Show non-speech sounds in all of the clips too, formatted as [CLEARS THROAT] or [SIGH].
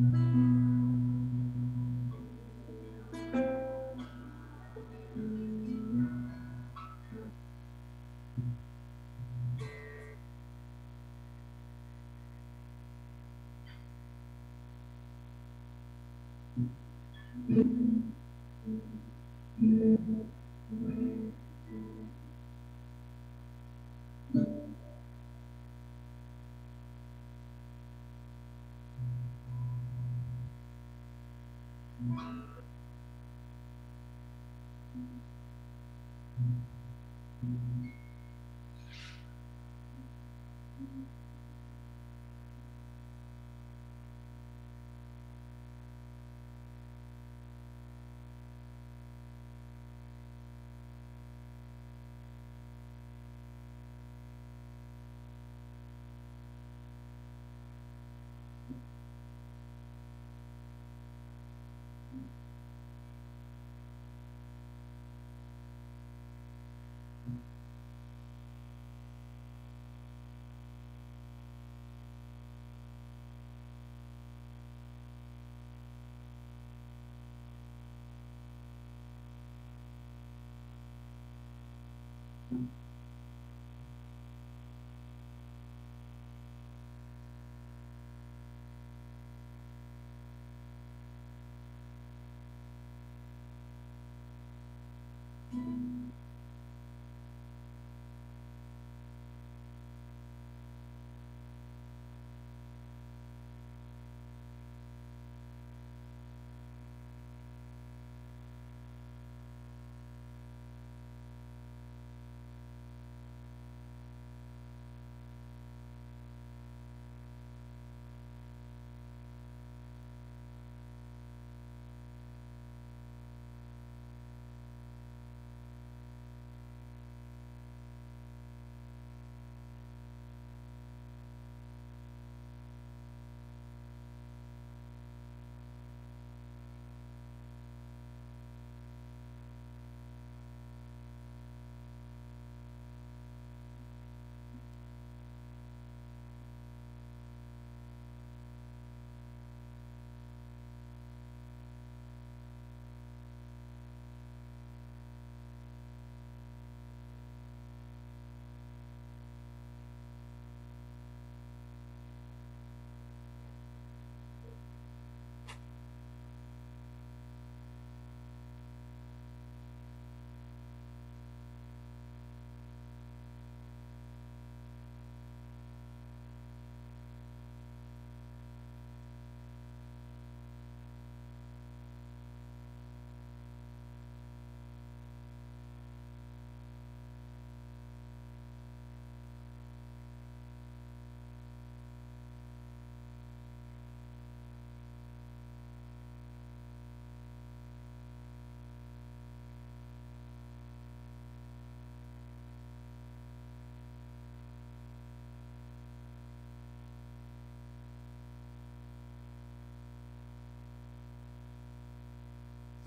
Mm-hmm.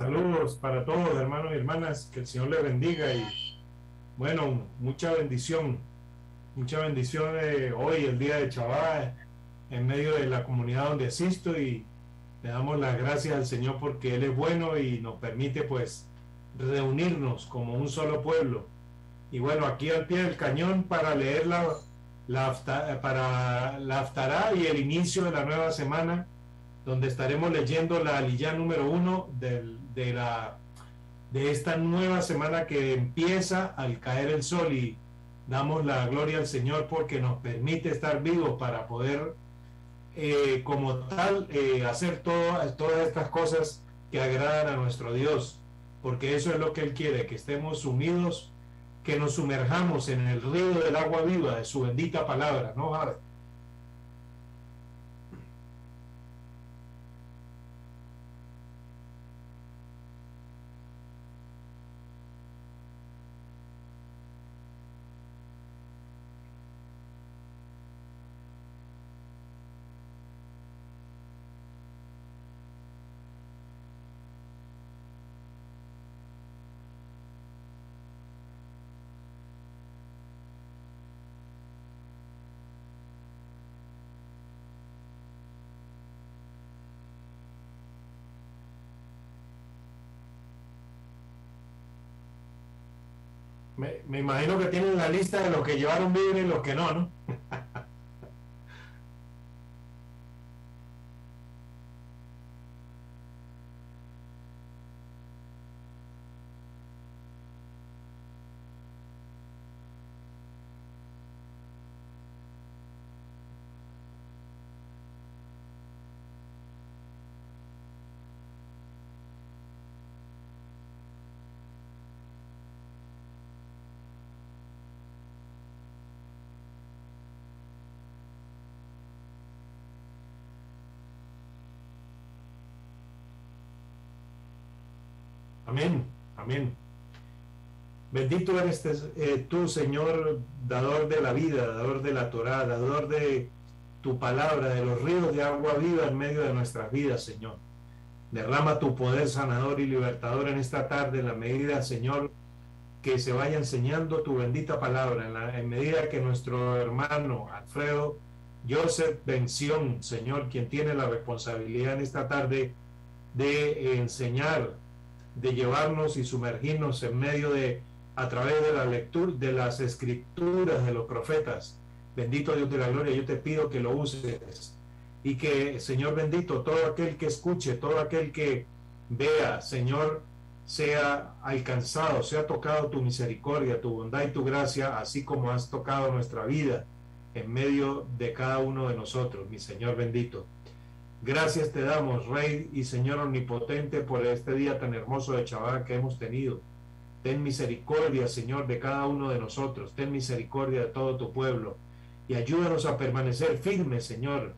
Saludos para todos, hermanos y hermanas. Que el Señor les bendiga y bueno, mucha bendición. Mucha bendición hoy, el día de Chabá, en medio de la comunidad donde asisto y le damos las gracias al Señor porque Él es bueno y nos permite pues reunirnos como un solo pueblo. Y bueno, aquí al pie del cañón para leer la, la, para la y el inicio de la nueva semana, donde estaremos leyendo la aliyá número uno del de, la, de esta nueva semana que empieza al caer el sol y damos la gloria al Señor porque nos permite estar vivos para poder eh, como tal eh, hacer todas estas cosas que agradan a nuestro Dios, porque eso es lo que Él quiere, que estemos sumidos, que nos sumerjamos en el río del agua viva de su bendita palabra, ¿no? Me, me imagino que tienen la lista de los que llevaron Biblia y los que no, ¿no? Bendito eres eh, tú, Señor, dador de la vida, dador de la Torá, dador de tu palabra, de los ríos de agua viva en medio de nuestras vidas, Señor. Derrama tu poder sanador y libertador en esta tarde, en la medida, Señor, que se vaya enseñando tu bendita palabra, en, la, medida que nuestro hermano Alfredo Joseph Bención, Señor, quien tiene la responsabilidad en esta tarde de enseñar de llevarnos y sumergirnos en medio de, a través de la lectura, de las escrituras de los profetas. Bendito Dios de la gloria, yo te pido que lo uses y que, Señor bendito, todo aquel que escuche, todo aquel que vea, Señor, sea alcanzado, sea tocado tu misericordia, tu bondad y tu gracia, así como has tocado nuestra vida en medio de cada uno de nosotros, mi Señor bendito. Gracias te damos, Rey y Señor Omnipotente, por este día tan hermoso de Chabá que hemos tenido. Ten misericordia, Señor, de cada uno de nosotros. Ten misericordia de todo tu pueblo. Y ayúdanos a permanecer firmes, Señor,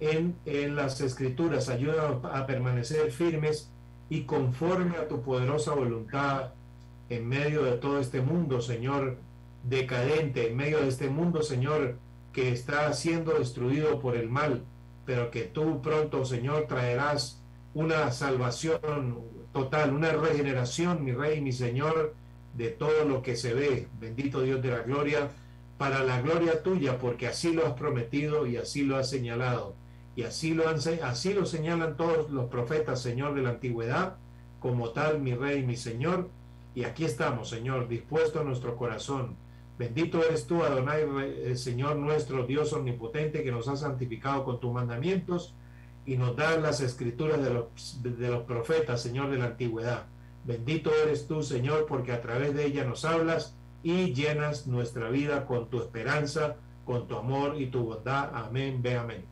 en, en las escrituras. Ayúdanos a permanecer firmes y conforme a tu poderosa voluntad en medio de todo este mundo, Señor, decadente, en medio de este mundo, Señor, que está siendo destruido por el mal pero que tú pronto, Señor, traerás una salvación total, una regeneración, mi Rey, mi Señor, de todo lo que se ve. Bendito Dios de la gloria, para la gloria tuya, porque así lo has prometido y así lo has señalado. Y así lo, han, así lo señalan todos los profetas, Señor, de la antigüedad, como tal, mi Rey, mi Señor. Y aquí estamos, Señor, dispuesto a nuestro corazón Bendito eres tú, Adonai, el Señor nuestro, Dios omnipotente, que nos ha santificado con tus mandamientos y nos da las escrituras de los, de los profetas, Señor de la antigüedad. Bendito eres tú, Señor, porque a través de ella nos hablas y llenas nuestra vida con tu esperanza, con tu amor y tu bondad. Amén, ve amén.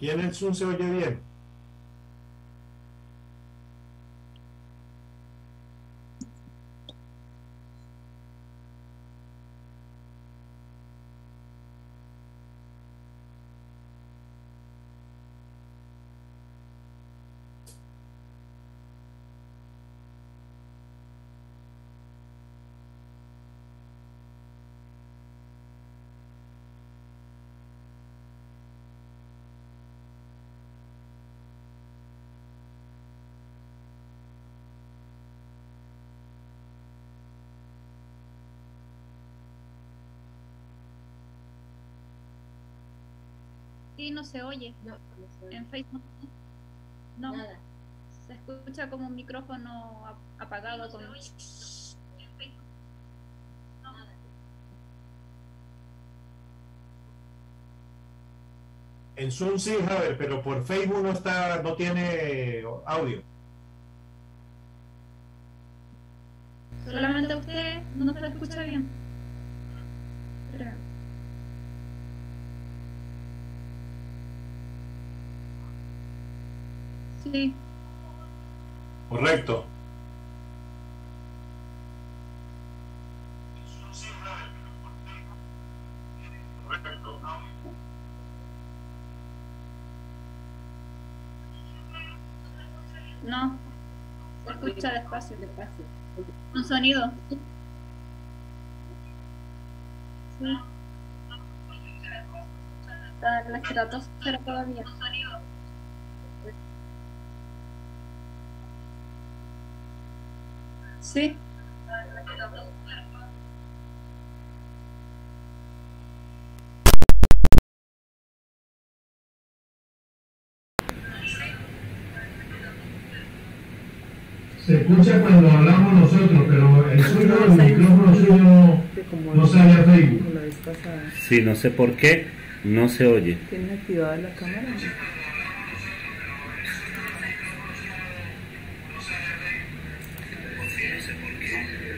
En el Zoom se oye bien. No se oye. No, En Facebook no. Nada. Se escucha como un micrófono apagado con... En Zoom sí, Javier, pero por Facebook no está, no tiene audio. Solamente usted no se escucha bien. Sí. Correcto. No, se escucha despacio, despacio. Un sonido. Sí. La estratosfera todavía. Sí. Se escucha cuando hablamos nosotros, pero el suyo, el micrófono suyo no, no sale a Facebook. Sí, no sé por qué no se oye. ¿Tienes activada la cámara?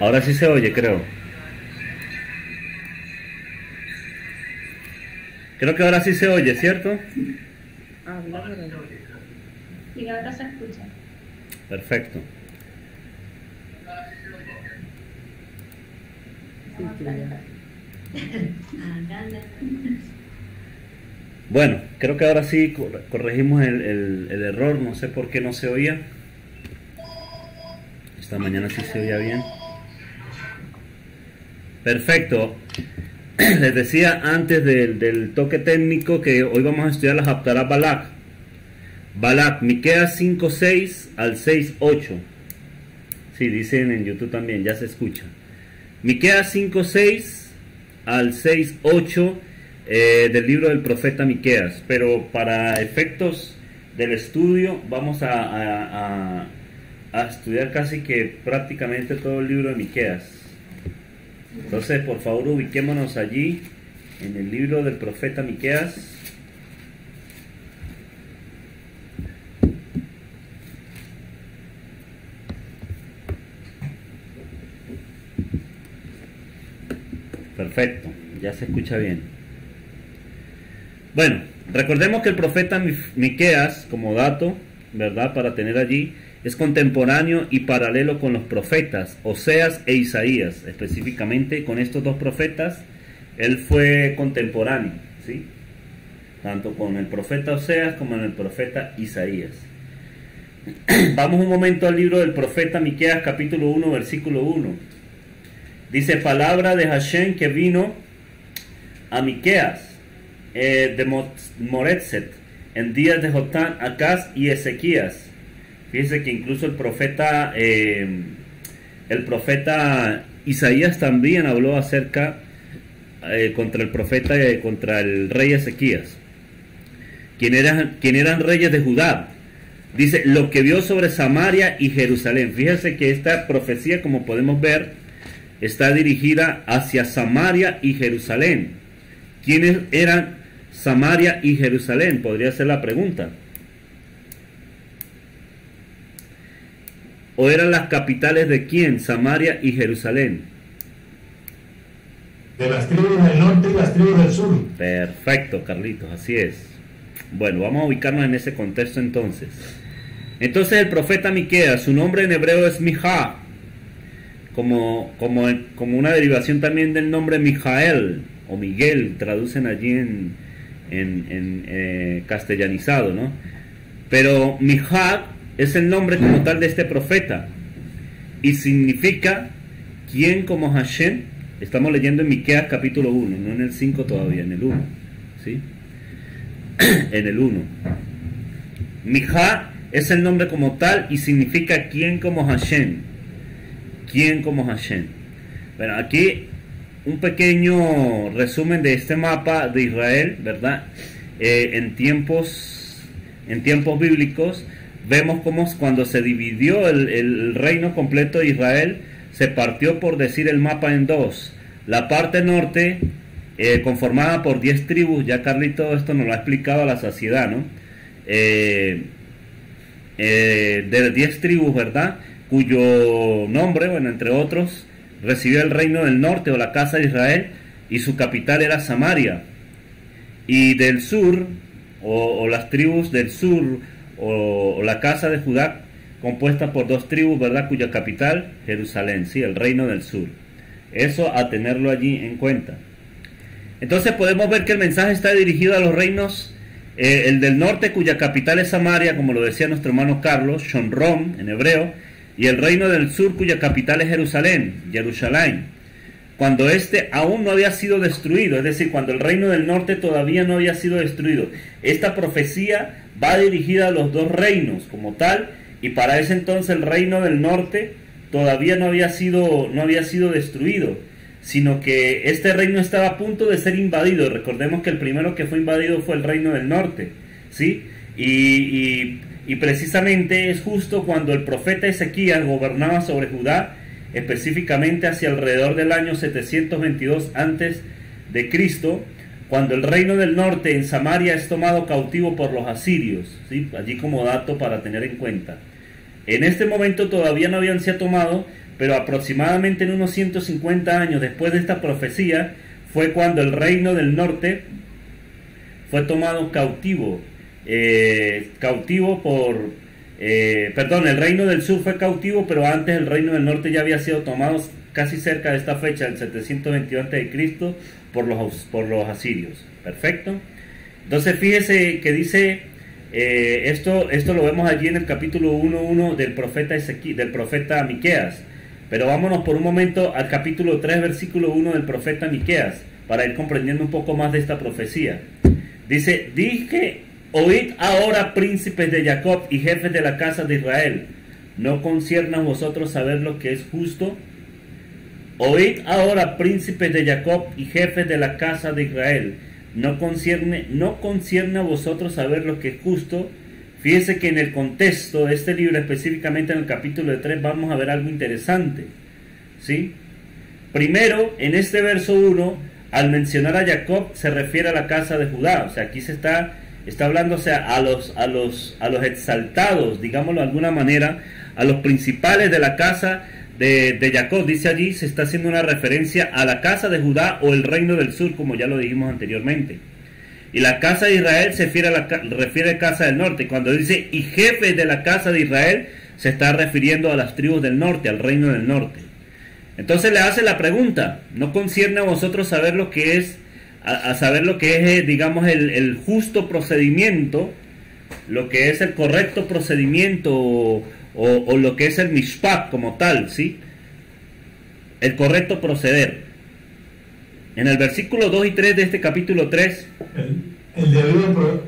Ahora sí se oye, creo. Creo que ahora sí se oye, ¿cierto? Habla, Y ahora se escucha. Perfecto. Bueno, creo que ahora sí corregimos el, el, error, no sé por qué no se oía. Esta mañana sí se oía bien. Perfecto. [CLEARS THROAT] Les decía antes del, toque técnico que hoy vamos a estudiar las Haftarah Balak. Balak, Miqueas 5.6 al 6.8. Sí, dicen en YouTube también, ya se escucha. Miqueas 5.6 al 6.8 eh, del libro del profeta Miqueas. Pero para efectos del estudio vamos a estudiar casi que prácticamente todo el libro de Miqueas. Entonces, por favor, ubiquémonos allí en el libro del profeta Miqueas. Perfecto, ya se escucha bien. Bueno, recordemos que el profeta Miqueas, como dato, ¿verdad? Para tener allí, es contemporáneo y paralelo con los profetas, Oseas e Isaías. Específicamente con estos dos profetas, él fue contemporáneo, ¿sí? tanto con el profeta Oseas como con el profeta Isaías. [CLEARS THROAT] Vamos un momento al libro del profeta Miqueas capítulo 1 versículo 1. Dice palabra de Hashem que vino a Miqueas eh, de Moretzet en días de Jotán, Acaz y Ezequías Fíjense que incluso el profeta, eh, el profeta Isaías también habló acerca eh, contra el profeta, eh, contra el rey Ezequías, quien eran, eran reyes de Judá. Dice, lo que vio sobre Samaria y Jerusalén. Fíjense que esta profecía, como podemos ver, está dirigida hacia Samaria y Jerusalén. ¿Quiénes eran Samaria y Jerusalén? Podría ser la pregunta. ¿O eran las capitales de quién? Samaria y Jerusalén. De las tribus del norte y las tribus del sur. Perfecto, Carlitos, así es. Bueno, vamos a ubicarnos en ese contexto entonces. Entonces el profeta Miqueas, su nombre en hebreo es Mija, como, como, como una derivación también del nombre Mijael o Miguel, traducen allí en, en, eh, castellanizado, ¿no? Pero Mija es el nombre como tal de este profeta y significa quien como Hashem, estamos leyendo en Miqueas capítulo 1, no en el 5 todavía, en el 1, ¿sí? [CLEARS THROAT] en el 1. Mija es el nombre como tal y significa quien como Hashem. Quien como Hashem. Bueno, aquí un pequeño resumen de este mapa de Israel, ¿verdad? Eh, en tiempos en tiempos bíblicos vemos como cuando se dividió el, reino completo de Israel se partió por decir el mapa en dos. La parte norte eh, conformada por 10 tribus, ya Carlito esto nos lo ha explicado a la saciedad, ¿no? Eh, eh, de 10 tribus, ¿verdad? Cuyo nombre, bueno, entre otros, recibió el reino del norte o la casa de Israel y su capital era Samaria. Y del sur, o, las tribus del sur, o, la casa de Judá, compuesta por dos tribus, ¿verdad? Cuya capital, Jerusalén, sí, el reino del sur. Eso a tenerlo allí en cuenta. Entonces podemos ver que el mensaje está dirigido a los reinos eh, el del norte, cuya capital es Samaria, como lo decía nuestro hermano Carlos, Shonrom en hebreo, y el reino del sur, cuya capital es Jerusalén, Jerusalén, cuando éste aún no había sido destruido, es decir, cuando el reino del norte todavía no había sido destruido. Esta profecía va dirigida a los dos reinos como tal, y para ese entonces el reino del norte todavía no había sido, no había sido destruido sino que este reino estaba a punto de ser invadido. Recordemos que el primero que fue invadido fue el reino del norte, ¿sí? Y, precisamente es justo cuando el profeta Ezequías gobernaba sobre Judá, específicamente hacia alrededor del año 722 antes de Cristo, cuando el reino del norte en Samaria es tomado cautivo por los asirios, ¿sí? allí como dato para tener en cuenta. En este momento todavía no habían sido tomado pero aproximadamente en unos 150 años después de esta profecía fue cuando el reino del norte fue tomado cautivo, eh, cautivo por, eh, perdón, el reino del sur fue cautivo, pero antes el reino del norte ya había sido tomado casi cerca de esta fecha, el 722 a.C., por los, por los asirios. Perfecto. Entonces fíjese que dice, eh, esto, esto lo vemos allí en el capítulo 1.1 del profeta, del profeta Miqueas. Pero vámonos por un momento al capítulo 3, versículo 1 del profeta Miqueas, para ir comprendiendo un poco más de esta profecía. Dice, dije, oíd ahora príncipes de Jacob y jefes de la casa de Israel, ¿no concierne a vosotros saber lo que es justo? Oíd ahora príncipes de Jacob y jefes de la casa de Israel, ¿no concierne, no concierne a vosotros saber lo que es justo? Fíjense que en el contexto de este libro, específicamente en el capítulo 3, vamos a ver algo interesante. ¿sí? Primero, en este verso 1, al mencionar a Jacob, se refiere a la casa de Judá. O sea, aquí se está, está hablando a, los, a, los, a los exaltados, digámoslo de alguna manera, a los principales de la casa de, de, Jacob. Dice allí, se está haciendo una referencia a la casa de Judá o el reino del sur, como ya lo dijimos anteriormente. Y la casa de Israel se refiere a la, refiere a casa del norte. Cuando dice y jefe de la casa de Israel, se está refiriendo a las tribus del norte, al reino del norte. Entonces le hace la pregunta, ¿no concierne a vosotros saber lo que es, a, saber lo que es, eh, digamos, el, justo procedimiento, lo que es el correcto procedimiento o, o, lo que es el mishpat como tal, ¿sí? El correcto proceder. En el versículo 2 y 3 de este capítulo 3. El, debido,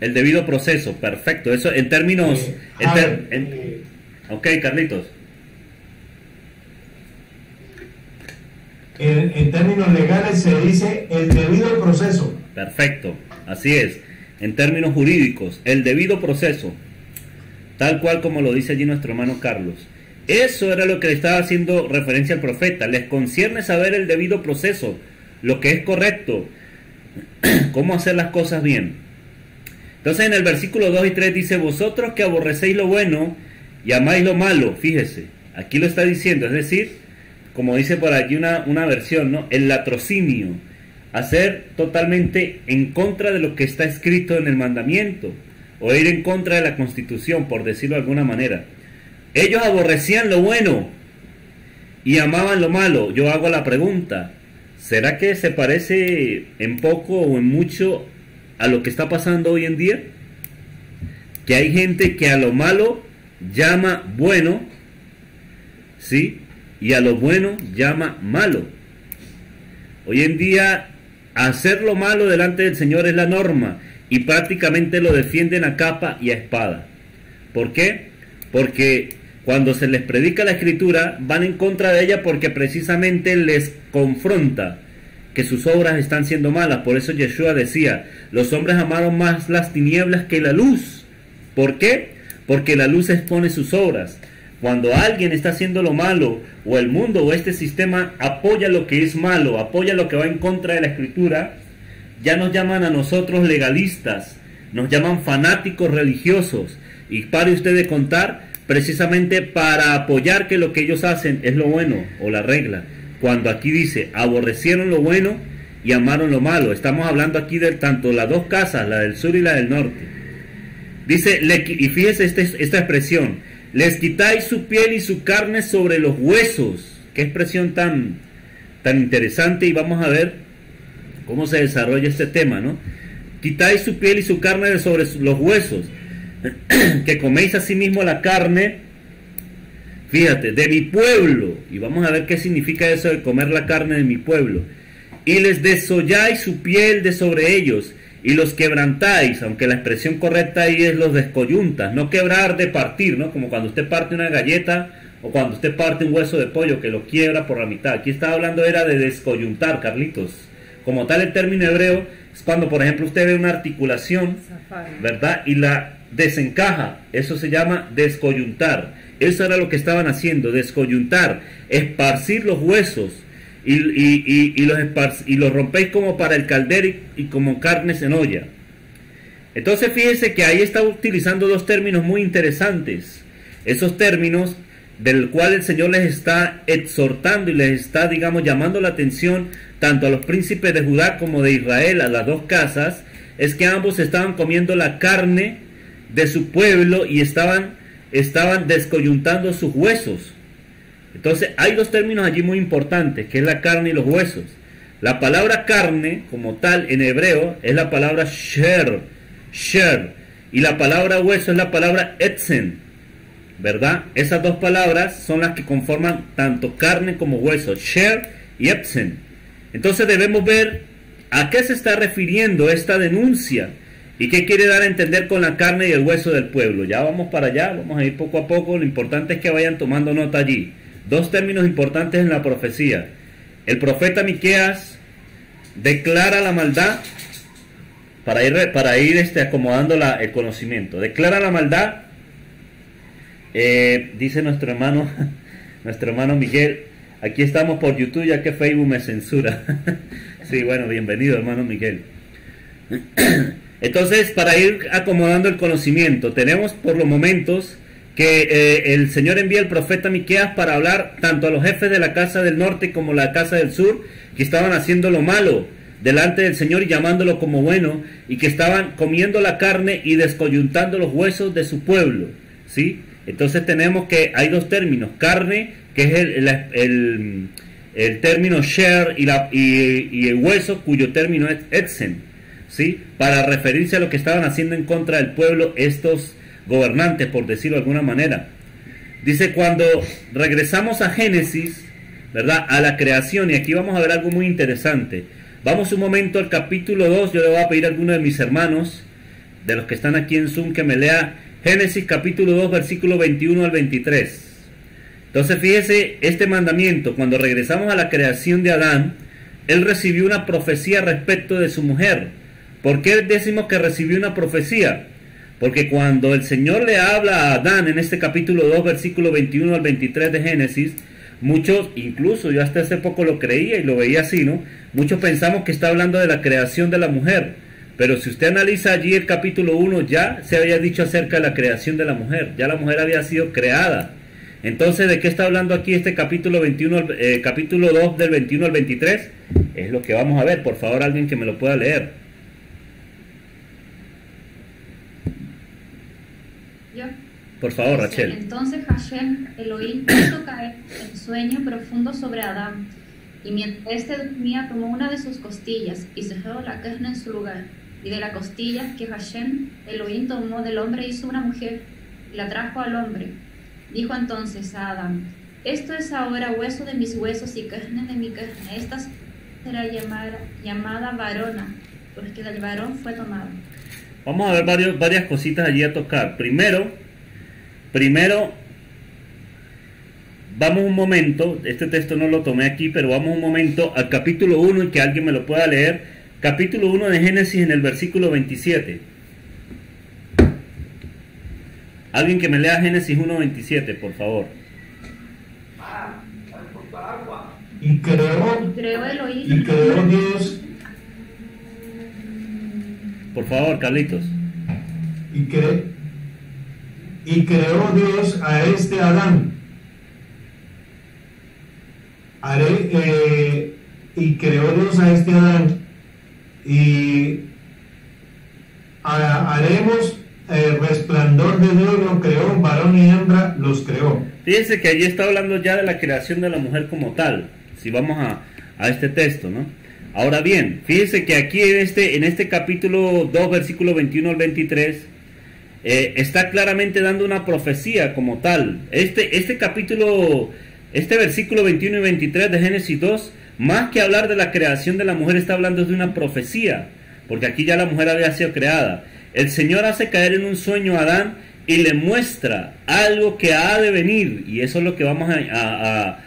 el debido proceso, perfecto. Eso en términos. Eh, ok, Carlitos. En, en, términos legales se dice el debido proceso. Perfecto, así es. En términos jurídicos, el debido proceso. Tal cual como lo dice allí nuestro hermano Carlos. Eso era lo que le estaba haciendo referencia al profeta. Les concierne saber el debido proceso, lo que es correcto, [CLEARS THROAT] cómo hacer las cosas bien. Entonces en el versículo 2 y 3 dice, vosotros que aborrecéis lo bueno y amáis lo malo, fíjese, aquí lo está diciendo, es decir, como dice por allí una, una versión, ¿no? El latrocinio. hacer totalmente en contra de lo que está escrito en el mandamiento, o ir en contra de la constitución, por decirlo de alguna manera. Ellos aborrecían lo bueno y amaban lo malo. Yo hago la pregunta, ¿será que se parece en poco o en mucho a lo que está pasando hoy en día? Que hay gente que a lo malo llama bueno, ¿sí? Y a lo bueno llama malo. Hoy en día hacer lo malo delante del Señor es la norma y prácticamente lo defienden a capa y a espada. ¿Por qué? Porque cuando se les predica la escritura van en contra de ella porque precisamente les confronta que sus obras están siendo malas. Por eso Yeshua decía, los hombres amaron más las tinieblas que la luz. ¿Por qué? Porque la luz expone sus obras. Cuando alguien está haciendo lo malo, o el mundo o este sistema apoya lo que es malo, apoya lo que va en contra de la escritura, ya nos llaman a nosotros legalistas, nos llaman fanáticos religiosos. Y pare usted de contar precisamente para apoyar que lo que ellos hacen es lo bueno o la regla. Cuando aquí dice, aborrecieron lo bueno y amaron lo malo. Estamos hablando aquí de tanto las dos casas, la del sur y la del norte. Dice, y fíjese este, esta expresión, les quitáis su piel y su carne sobre los huesos. Qué expresión tan, tan interesante y vamos a ver cómo se desarrolla este tema, ¿no? Quitáis su piel y su carne sobre los huesos, [CLEARS THROAT] que coméis asimismo la carne, fíjate, de mi pueblo, y vamos a ver qué significa eso de comer la carne de mi pueblo, y les desolláis su piel de sobre ellos, y los quebrantáis, aunque la expresión correcta ahí es los descoyuntas, no quebrar de partir, ¿no? Como cuando usted parte una galleta o cuando usted parte un hueso de pollo que lo quiebra por la mitad. Aquí estaba hablando era de descoyuntar, Carlitos. Como tal el término hebreo es cuando, por ejemplo, usted ve una articulación, ¿verdad? Y la desencaja, eso se llama descoyuntar. Eso era lo que estaban haciendo, descoyuntar, esparcir los huesos y, los, y los rompéis como para el caldero y, como carnes en olla. Entonces fíjense que ahí está utilizando dos términos muy interesantes. Esos términos del cual el Señor les está exhortando y les está, digamos, llamando la atención tanto a los príncipes de Judá como de Israel, a las dos casas, es que ambos estaban comiendo la carne de su pueblo y estaban, estaban descoyuntando sus huesos. Entonces hay dos términos allí muy importantes, que es la carne y los huesos. La palabra carne, como tal, en hebreo, es la palabra sher, sher, y la palabra hueso es la palabra etzen, ¿verdad? Esas dos palabras son las que conforman tanto carne como hueso, sher y etzen. Entonces debemos ver a qué se está refiriendo esta denuncia y qué quiere dar a entender con la carne y el hueso del pueblo. Ya vamos para allá, vamos a ir poco a poco, lo importante es que vayan tomando nota allí. Dos términos importantes en la profecía. El profeta Miqueas declara la maldad para ir, para ir este, acomodando el conocimiento. Declara la maldad, eh, dice nuestro hermano, [LAUGHS] nuestro hermano Miguel. Aquí estamos por YouTube ya que Facebook me censura. [LAUGHS] sí, bueno, bienvenido hermano Miguel. [CLEARS THROAT] Entonces, para ir acomodando el conocimiento, tenemos por los momentos que eh, el Señor envía al profeta Miqueas para hablar tanto a los jefes de la casa del norte como la casa del sur, que estaban haciendo lo malo delante del Señor y llamándolo como bueno, y que estaban comiendo la carne y descoyuntando los huesos de su pueblo. ¿sí? Entonces tenemos que hay dos términos, carne, que es el, el, término share y, la, y, el hueso, cuyo término es etzen, ¿sí? para referirse a lo que estaban haciendo en contra del pueblo estos gobernantes, por decirlo de alguna manera. Dice, cuando regresamos a Génesis, ¿verdad? A la creación, y aquí vamos a ver algo muy interesante. Vamos un momento al capítulo 2, yo le voy a pedir a alguno de mis hermanos, de los que están aquí en Zoom, que me lea Génesis capítulo 2, versículo 21 al 23. Entonces fíjese este mandamiento, cuando regresamos a la creación de Adán, él recibió una profecía respecto de su mujer. ¿Por qué decimos que recibió una profecía? Porque cuando el Señor le habla a Adán en este capítulo 2, versículo 21 al 23 de Génesis, muchos, incluso yo hasta hace poco lo creía y lo veía así, ¿no? Muchos pensamos que está hablando de la creación de la mujer. Pero si usted analiza allí el capítulo 1, ya se había dicho acerca de la creación de la mujer. Ya la mujer había sido creada. Entonces, ¿de qué está hablando aquí este capítulo 21, eh, capítulo 2 del 21 al 23? Es lo que vamos a ver. Por favor, alguien que me lo pueda leer. Yo. Por favor, Rachel. Entonces Hashem Elohim [COUGHS] hizo caer el sueño profundo sobre Adán, y mientras éste dormía tomó una de sus costillas y se cerró la carne en su lugar. Y de la costilla que Hashem Elohim tomó del hombre hizo una mujer y la trajo al hombre. Dijo entonces a Adán, esto es ahora hueso de mis huesos y carne de mi carne. Esta será llamada, llamada varona, porque del varón fue tomado. Vamos a ver varios, varias cositas allí a tocar. Primero, primero, vamos un momento, este texto no lo tomé aquí, pero vamos un momento al capítulo 1 y que alguien me lo pueda leer. Capítulo 1 de Génesis en el versículo 27. Alguien que me lea Génesis 1.27, por favor. Y creó, y creó Dios. Por favor, Carlitos. Y, cre, y creó Dios a este Adán. Haré, eh, y creó Dios a este Adán. Y haremos el resplandor de Dios lo creó, varón y hembra los creó. Fíjense que allí está hablando ya de la creación de la mujer como tal si vamos a, a este texto, ¿no? Ahora bien, fíjense que aquí en este, en este capítulo 2, versículo 21 al 23, eh, está claramente dando una profecía como tal. Este, este capítulo, este versículo 21 y 23 de Génesis 2, más que hablar de la creación de la mujer, está hablando de una profecía, porque aquí ya la mujer había sido creada. El Señor hace caer en un sueño a Adán y le muestra algo que ha de venir, y eso es lo que vamos a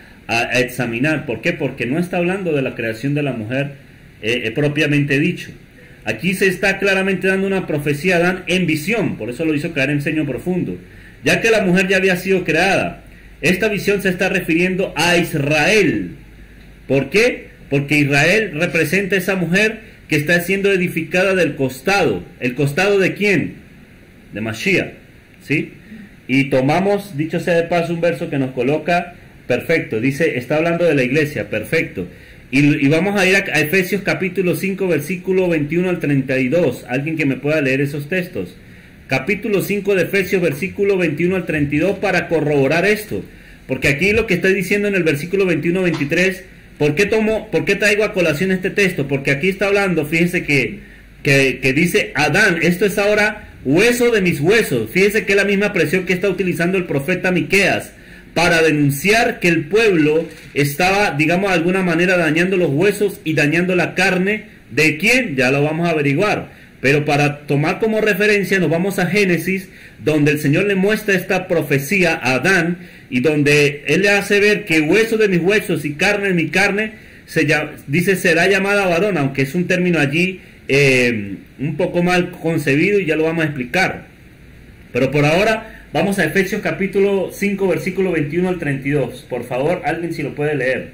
examinar. ¿Por qué? Porque no está hablando de la creación de la mujer eh, eh, propiamente dicho. Aquí se está claramente dando una profecía a Adán en visión, por eso lo hizo caer en sueño profundo. Ya que la mujer ya había sido creada, esta visión se está refiriendo a Israel. ¿Por qué? Porque Israel representa a esa mujer que está siendo edificada del costado. ¿El costado de quién? De Mashiach. ¿Sí? Y tomamos, dicho sea de paso, un verso que nos coloca Perfecto, dice, está hablando de la iglesia, perfecto. Y, vamos a ir a, Efesios capítulo 5, versículo 21 al 32. Alguien que me pueda leer esos textos. Capítulo 5 de Efesios, versículo 21 al 32, para corroborar esto. Porque aquí lo que estoy diciendo en el versículo 21-23, ¿por qué, tomo, ¿por qué traigo a colación este texto? Porque aquí está hablando, fíjense que, que, dice Adán, esto es ahora hueso de mis huesos. Fíjense que es la misma presión que está utilizando el profeta Miqueas para denunciar que el pueblo estaba, digamos, de alguna manera dañando los huesos y dañando la carne. ¿De quién? Ya lo vamos a averiguar. Pero para tomar como referencia nos vamos a Génesis, donde el Señor le muestra esta profecía a Adán y donde Él le hace ver que hueso de mis huesos y carne de mi carne, se dice será llamada varón, aunque es un término allí eh, un poco mal concebido y ya lo vamos a explicar. Pero por ahora Vamos a Efesios capítulo 5, versículo 21 al 32. Por favor, alguien si lo puede leer.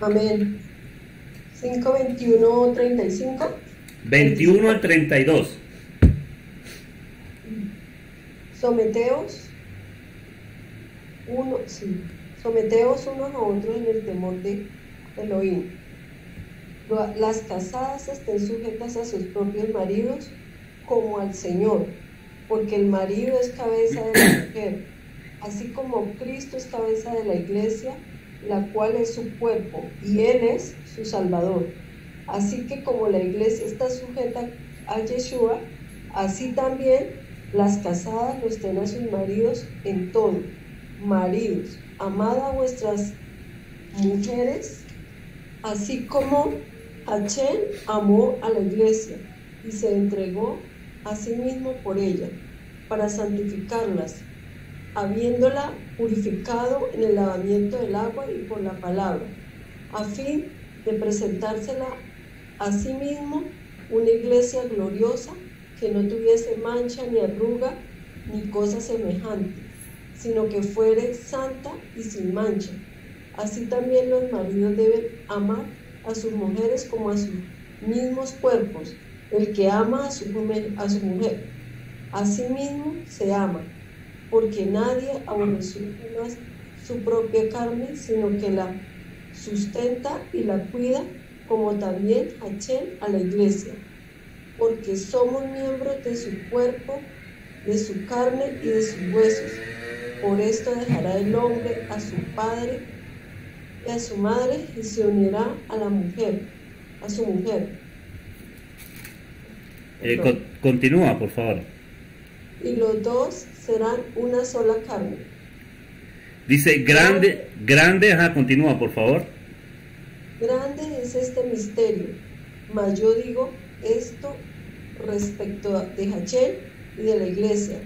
Amén. 5, 21, 35. 21 al 32. Someteos uno, sí, someteos unos a otros en el temor de Elohim las casadas estén sujetas a sus propios maridos como al Señor, porque el marido es cabeza de la [CLEARS THROAT] mujer, así como Cristo es cabeza de la iglesia, la cual es su cuerpo, y Él es su Salvador. Así que como la iglesia está sujeta a Yeshua, así también las casadas lo estén a sus maridos en todo. Maridos, amad a vuestras mujeres, así como Hachem amó a la iglesia y se entregó a sí mismo por ella, para santificarlas, habiéndola purificado en el lavamiento del agua y por la palabra, a fin de presentársela a sí mismo una iglesia gloriosa que no tuviese mancha ni arruga ni cosa semejante, sino que fuere santa y sin mancha. Así también los maridos deben amar a sus mujeres como a sus mismos cuerpos. El que ama a su, a su mujer, a sí mismo se ama, porque nadie aborreció más su propia carne, sino que la sustenta y la cuida, como también Hachén a la iglesia, porque somos miembros de su cuerpo, de su carne y de sus huesos. Por esto dejará el hombre a su padre y a su madre y se unirá a la mujer, a su mujer. Eh, con- continúa, por favor. Y los dos serán una sola carne. Dice, grande, grande, ajá, continúa, por favor. Grande es este misterio, mas yo digo esto respecto de Hachel y de la iglesia.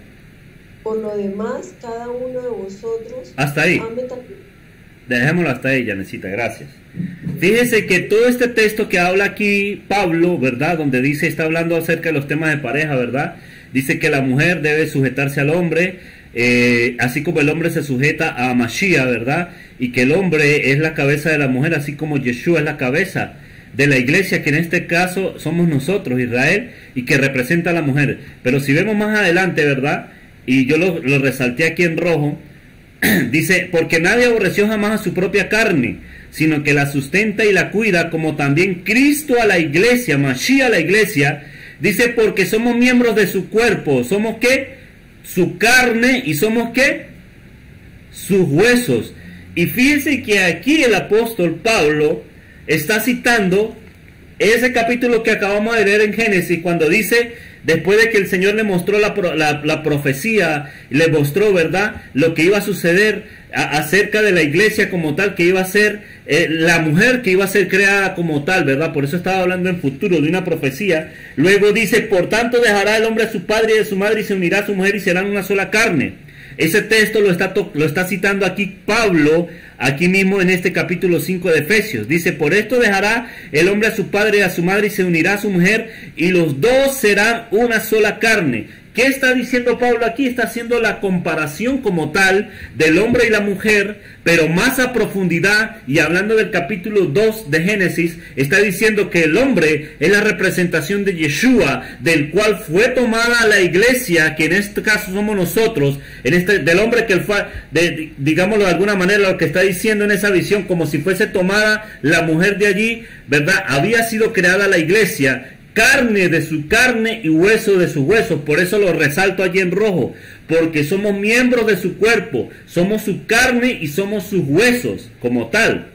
Por lo demás, cada uno de vosotros Hasta ahí. ame. Dejémoslo hasta ahí, Janecita, gracias. Fíjese que todo este texto que habla aquí Pablo, ¿verdad? Donde dice, está hablando acerca de los temas de pareja, ¿verdad? Dice que la mujer debe sujetarse al hombre, eh, así como el hombre se sujeta a Mashiach, ¿verdad? Y que el hombre es la cabeza de la mujer, así como Yeshua es la cabeza de la iglesia, que en este caso somos nosotros, Israel, y que representa a la mujer. Pero si vemos más adelante, ¿verdad? Y yo lo, resalté aquí en rojo, [CLEARS THROAT] Dice, porque nadie aborreció jamás a su propia carne, sino que la sustenta y la cuida, como también Cristo a la iglesia, Mashiach a la iglesia. Dice, porque somos miembros de su cuerpo, somos qué? Su carne y somos qué? Sus huesos. Y fíjense que aquí el apóstol Pablo está citando ese capítulo que acabamos de leer en Génesis, cuando dice, después de que el Señor le mostró la, la- la profecía, le mostró, ¿verdad?, lo que iba a suceder acerca de la iglesia como tal, que iba a ser eh, la mujer que iba a ser creada como tal, ¿verdad? Por eso estaba hablando en futuro de una profecía. Luego dice, por tanto dejará el hombre a su padre y a su madre y se unirá a su mujer y serán una sola carne. Ese texto lo está, citando aquí Pablo, aquí mismo en este capítulo 5 de Efesios. Dice, por esto dejará el hombre a su padre y a su madre y se unirá a su mujer y los dos serán una sola carne. ¿Qué está diciendo Pablo aquí? Está haciendo la comparación como tal del hombre y la mujer, pero más a profundidad y hablando del capítulo 2 de Génesis, está diciendo que el hombre es la representación de Yeshua, del cual fue tomada la iglesia, que en este caso somos nosotros, en este, del hombre que fue, digámoslo de alguna manera, lo que está diciendo en esa visión, como si fuese tomada la mujer de allí, ¿verdad? Había sido creada la iglesia, carne de su carne y hueso de su hueso. Por eso lo resalto allí en rojo, porque somos miembros de su cuerpo, somos su carne y somos sus huesos como tal.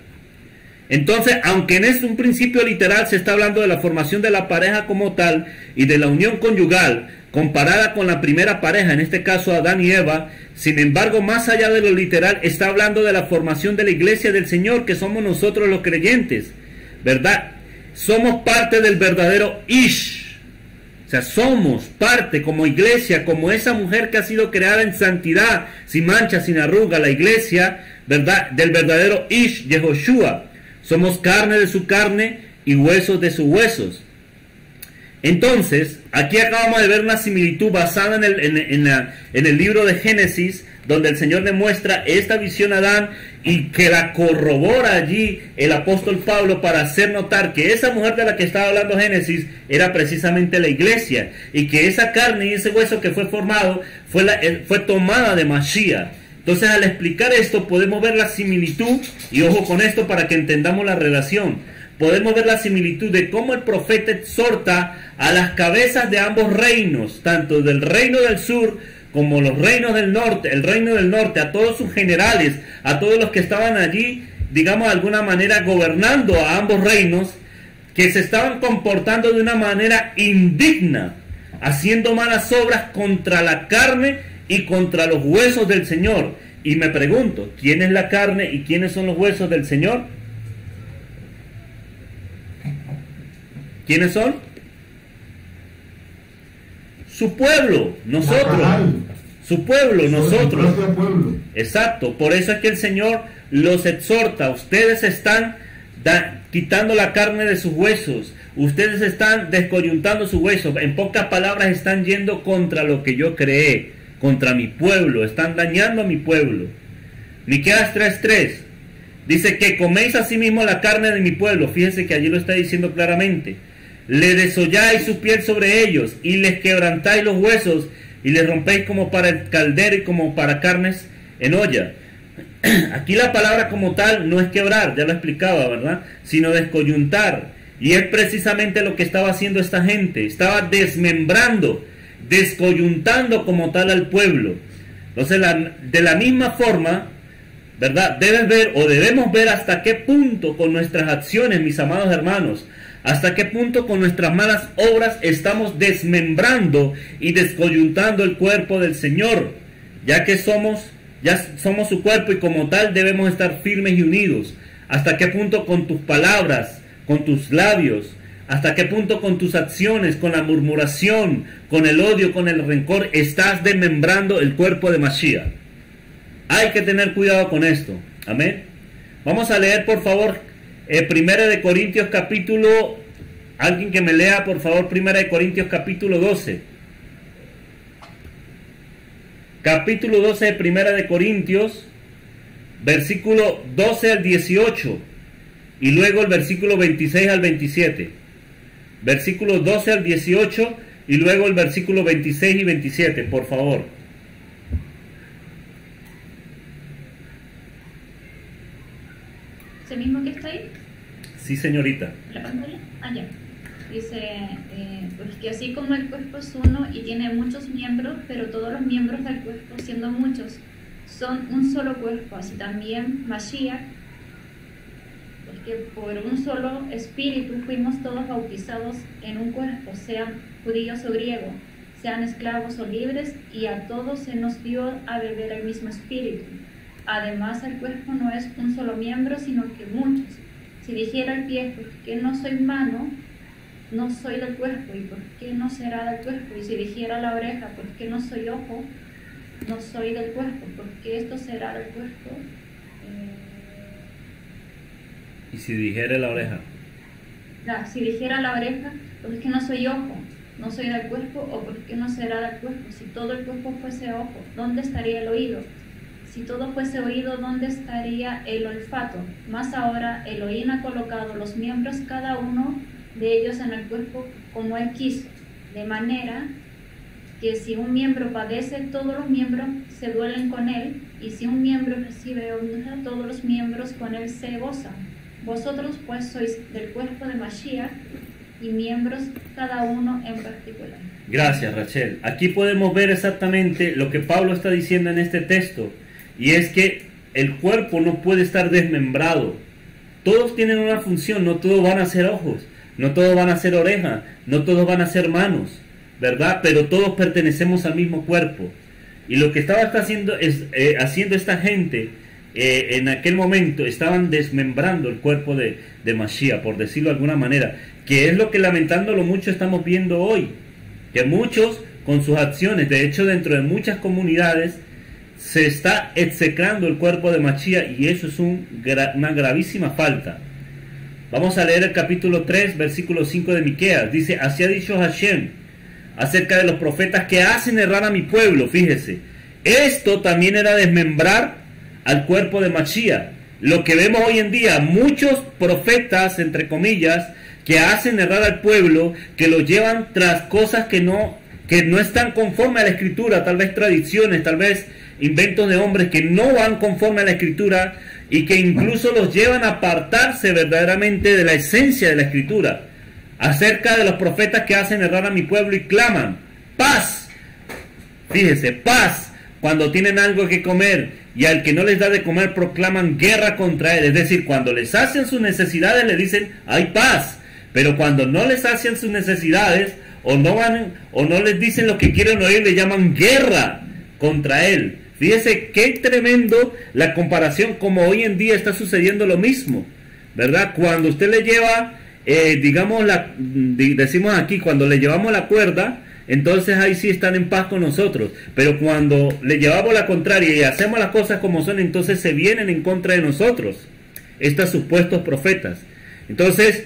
Entonces, aunque en este un principio literal se está hablando de la formación de la pareja como tal y de la unión conyugal comparada con la primera pareja, en este caso Adán y Eva, sin embargo, más allá de lo literal, está hablando de la formación de la iglesia del Señor, que somos nosotros los creyentes, ¿verdad? Somos parte del verdadero Ish. O sea, somos parte como iglesia, como esa mujer que ha sido creada en santidad, sin mancha, sin arruga, la iglesia, ¿verdad? Del verdadero Ish, Yehoshua. Somos carne de su carne y huesos de sus huesos. Entonces, aquí acabamos de ver una similitud basada en el, en, en el libro de Génesis, donde el Señor le muestra esta visión a Adán y que la corrobora allí el apóstol Pablo para hacer notar que esa mujer de la que estaba hablando Génesis era precisamente la iglesia y que esa carne y ese hueso que fue formado fue, eh, fue tomada de Mashiach. Entonces al explicar esto podemos ver la similitud y ojo con esto para que entendamos la relación podemos ver la similitud de cómo el profeta exhorta a las cabezas de ambos reinos, tanto del reino del sur como los reinos del norte, el reino del norte, a todos sus generales, a todos los que estaban allí, digamos de alguna manera gobernando a ambos reinos, que se estaban comportando de una manera indigna, haciendo malas obras contra la carne y contra los huesos del Señor. Y me pregunto, ¿quién es la carne y quiénes son los huesos del Señor? ¿Quiénes son? Su pueblo, nosotros. Su pueblo, nosotros. pueblo. Exacto, por eso es que el Señor los exhorta. Ustedes están da- quitando la carne de sus huesos. Ustedes están descoyuntando sus huesos. En pocas palabras, están yendo contra lo que yo creé, contra mi pueblo. Están dañando a mi pueblo. Miqueas 3:3 dice que coméis asimismo la carne de mi pueblo. Fíjense que allí lo está diciendo claramente. Le desolláis su piel sobre ellos y les quebrantáis los huesos y les rompéis como para el caldero y como para carnes en olla. [CLEARS THROAT] Aquí la palabra como tal no es quebrar, ya lo explicaba, ¿verdad? Sino descoyuntar. Y es precisamente lo que estaba haciendo esta gente. Estaba desmembrando, descoyuntando como tal al pueblo. Entonces, de la misma forma, ¿verdad? Debes ver o debemos ver hasta qué punto con nuestras acciones, mis amados hermanos, hasta qué punto con nuestras malas obras estamos desmembrando y descoyuntando el cuerpo del Señor, ya que somos ya somos su cuerpo y como tal debemos estar firmes y unidos. Hasta qué punto con tus palabras, con tus labios, hasta qué punto con tus acciones, con la murmuración, con el odio, con el rencor, estás desmembrando el cuerpo de Mashiach. Hay que tener cuidado con esto. Amén. Vamos a leer por favor eh, Primera de Corintios capítulo, alguien que me lea por favor Primera de Corintios capítulo 12. Capítulo 12 de Primera de Corintios, versículo 12 al 18 y luego el versículo 26 al 27. Versículo 12 al 18 y luego el versículo 26 y 27, por favor. ¿Ese mismo que está ahí? Sí, señorita. ¿La? Ah. Dice, eh, pues que así como el cuerpo es uno y tiene muchos miembros, pero todos los miembros del cuerpo, siendo muchos, son un solo cuerpo, así también Mashiach, porque por un solo espíritu fuimos todos bautizados en un cuerpo, sean judíos o griegos, sean esclavos o libres, y a todos se nos dio a beber el mismo espíritu. Además, el cuerpo no es un solo miembro, sino que muchos. Si dijera el pie, que no soy mano, no soy del cuerpo, ¿y por qué no será del cuerpo? Y si dijera la oreja, ¿por qué no soy ojo? No soy del cuerpo, ¿por qué esto será del cuerpo? Eh, ¿Y si dijera la oreja? si dijera la oreja, ¿por qué no soy ojo? No soy del cuerpo, o ¿por qué no será del cuerpo? Si todo el cuerpo fuese ojo, ¿dónde estaría el oído? Si todo fuese oído, ¿dónde estaría el olfato? Más ahora, Elohim ha colocado los miembros cada uno de ellos en el cuerpo como Él quiso, de manera que si un miembro padece, todos los miembros se duelen con Él, y si un miembro recibe honra, todos los miembros con Él se gozan. Vosotros pues sois del cuerpo de Mashiach y miembros cada uno en particular. Gracias, Rachel. Aquí podemos ver exactamente lo que Pablo está diciendo en este texto, y es que el cuerpo no puede estar desmembrado. Todos tienen una función, no todos van a ser ojos. No todos van a ser orejas, no todos van a ser manos, ¿verdad? Pero todos pertenecemos al mismo cuerpo. Y lo que estaba haciendo, es, eh, haciendo esta gente eh, en aquel momento, estaban desmembrando el cuerpo de, de Mashiach, por decirlo de alguna manera, que es lo que lamentándolo mucho estamos viendo hoy. Que muchos con sus acciones, de hecho dentro de muchas comunidades, se está execrando el cuerpo de Mashiach y eso es un, una gravísima falta. Vamos a leer el capítulo 3, versículo 5 de Miqueas. Dice, así ha dicho Hashem acerca de los profetas que hacen errar a mi pueblo. Fíjese, esto también era desmembrar al cuerpo de Mashiach. Lo que vemos hoy en día, muchos profetas, entre comillas, que hacen errar al pueblo, que lo llevan tras cosas que no, que no están conforme a la escritura, tal vez tradiciones, tal vez inventos de hombres que no van conforme a la escritura, y que incluso los llevan a apartarse verdaderamente de la esencia de la escritura, acerca de los profetas que hacen errar a mi pueblo y claman, paz, fíjese, paz, cuando tienen algo que comer y al que no les da de comer proclaman guerra contra él, es decir, cuando les hacen sus necesidades le dicen, hay paz, pero cuando no les hacen sus necesidades o no van o no les dicen lo que quieren oír, le llaman guerra contra él. Fíjese qué tremendo la comparación como hoy en día está sucediendo lo mismo, ¿verdad? Cuando usted le lleva, eh, digamos, la, decimos aquí, cuando le llevamos la cuerda, entonces ahí sí están en paz con nosotros. Pero cuando le llevamos la contraria y hacemos las cosas como son, entonces se vienen en contra de nosotros, estos supuestos profetas. Entonces,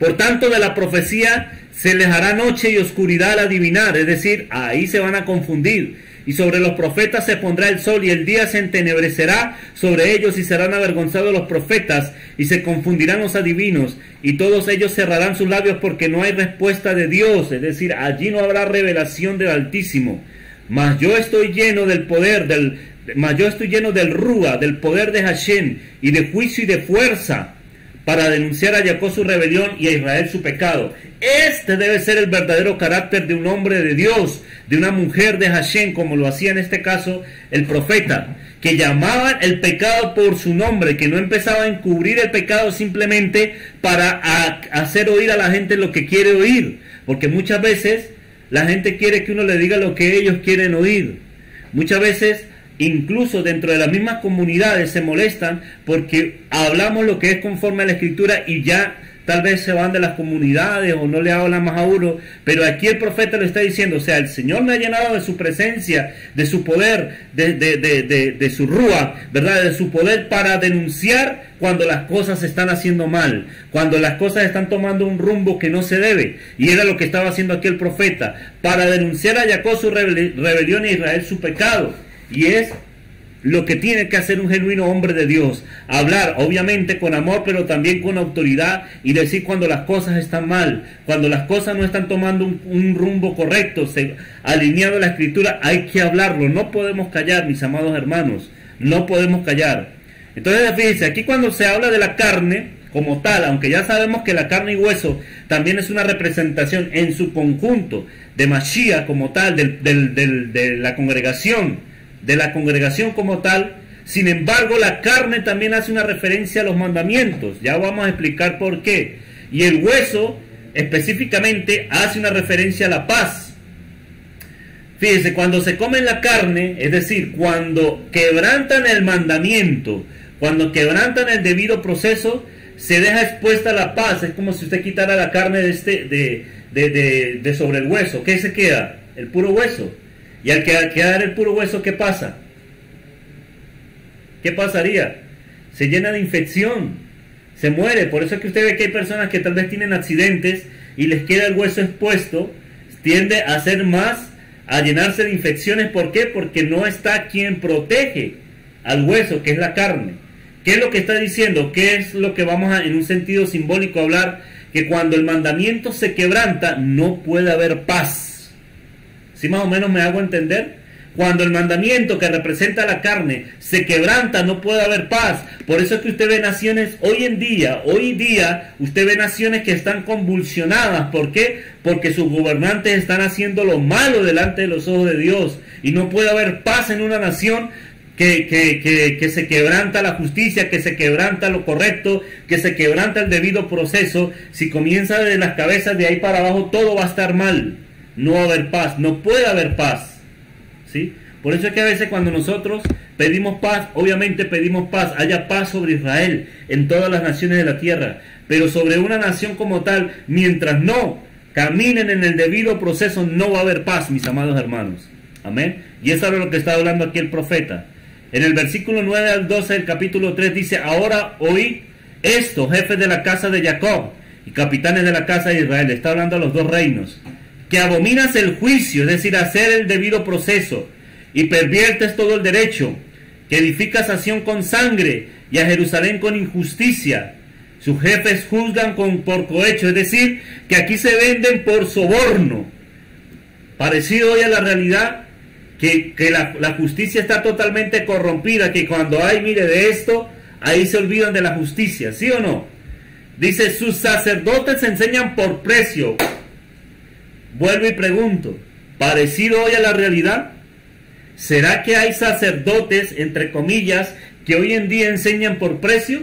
por tanto, de la profecía se les hará noche y oscuridad al adivinar, es decir, ahí se van a confundir y sobre los profetas se pondrá el sol y el día se entenebrecerá sobre ellos y serán avergonzados los profetas y se confundirán los adivinos y todos ellos cerrarán sus labios porque no hay respuesta de Dios, es decir, allí no habrá revelación del Altísimo. Mas yo estoy lleno del poder del, mas yo estoy lleno del Rúa, del poder de Hashem y de juicio y de fuerza para denunciar a Jacob su rebelión y a Israel su pecado. Este debe ser el verdadero carácter de un hombre de Dios, de una mujer de Hashem, como lo hacía en este caso el profeta, que llamaban el pecado por su nombre, que no empezaba a encubrir el pecado simplemente para hacer oír a la gente lo que quiere oír, porque muchas veces la gente quiere que uno le diga lo que ellos quieren oír. Muchas veces incluso dentro de las mismas comunidades se molestan porque hablamos lo que es conforme a la escritura y ya tal vez se van de las comunidades o no le hablan más a uno, pero aquí el profeta lo está diciendo, o sea, el Señor me ha llenado de su presencia, de su poder, de, de, su rúa, ¿verdad? De su poder para denunciar cuando las cosas se están haciendo mal, cuando las cosas están tomando un rumbo que no se debe. Y era lo que estaba haciendo aquí el profeta, para denunciar a Jacob su rebelión y Israel su pecado. Y es lo que tiene que hacer un genuino hombre de Dios. Hablar, obviamente, con amor, pero también con autoridad y decir cuando las cosas están mal, cuando las cosas no están tomando un, rumbo correcto, se, alineado a la escritura, hay que hablarlo. No podemos callar, mis amados hermanos. No podemos callar. Entonces, fíjense, aquí cuando se habla de la carne, como tal, aunque ya sabemos que la carne y hueso también es una representación en su conjunto de Mashiach como tal, de la congregación, de la congregación como tal. Sin embargo, la carne también hace una referencia a los mandamientos. Ya vamos a explicar por qué. Y el hueso específicamente hace una referencia a la paz. Fíjense, cuando se come la carne, es decir, cuando quebrantan el mandamiento, cuando quebrantan el debido proceso, se deja expuesta la paz. Es como si usted quitara la carne de, este, de, de, de sobre el hueso. ¿Qué se queda? El puro hueso. Y al quedar el puro hueso, ¿qué pasa? ¿Qué pasaría? Se llena de infección, se muere. Por eso es que usted ve que hay personas que tal vez tienen accidentes y les queda el hueso expuesto, tiende a ser más, a llenarse de infecciones. ¿Por qué? Porque no está quien protege al hueso, que es la carne. ¿Qué es lo que está diciendo? ¿Qué es lo que vamos a, en un sentido simbólico, hablar? Que cuando el mandamiento se quebranta, no puede haber paz si más o menos me hago entender? Cuando el mandamiento que representa la carne se quebranta, no puede haber paz. Por eso es que usted ve naciones hoy en día, hoy día, usted ve naciones que están convulsionadas. ¿Por qué? Porque sus gobernantes están haciendo lo malo delante de los ojos de Dios. Y no puede haber paz en una nación que, que, que, se quebranta la justicia, que se quebranta lo correcto, que se quebranta el debido proceso. Si comienza de las cabezas de ahí para abajo, todo va a estar mal no va a haber paz, no puede haber paz. ¿sí? Por eso es que a veces cuando nosotros pedimos paz, obviamente pedimos paz, haya paz sobre Israel en todas las naciones de la tierra, pero sobre una nación como tal, mientras no caminen en el debido proceso, no va a haber paz, mis amados hermanos. Amén. Y eso es lo que está hablando aquí el profeta. En el versículo 9 al 12 del capítulo 3 dice, ahora oí esto, jefes de la casa de Jacob y capitanes de la casa de Israel. Está hablando a los dos reinos que abominas el juicio, es decir, hacer el debido proceso, y perviertes todo el derecho, que edificas a con sangre y a Jerusalén con injusticia. Sus jefes juzgan con por cohecho, es decir, que aquí se venden por soborno. Parecido hoy a la realidad, que, la, la, justicia está totalmente corrompida, que cuando hay, mire, de esto, ahí se olvidan de la justicia, ¿sí o no? Dice, sus sacerdotes enseñan por precio, Vuelvo y pregunto, ¿parecido hoy a la realidad? ¿Será que hay sacerdotes, entre comillas, que hoy en día enseñan por precio?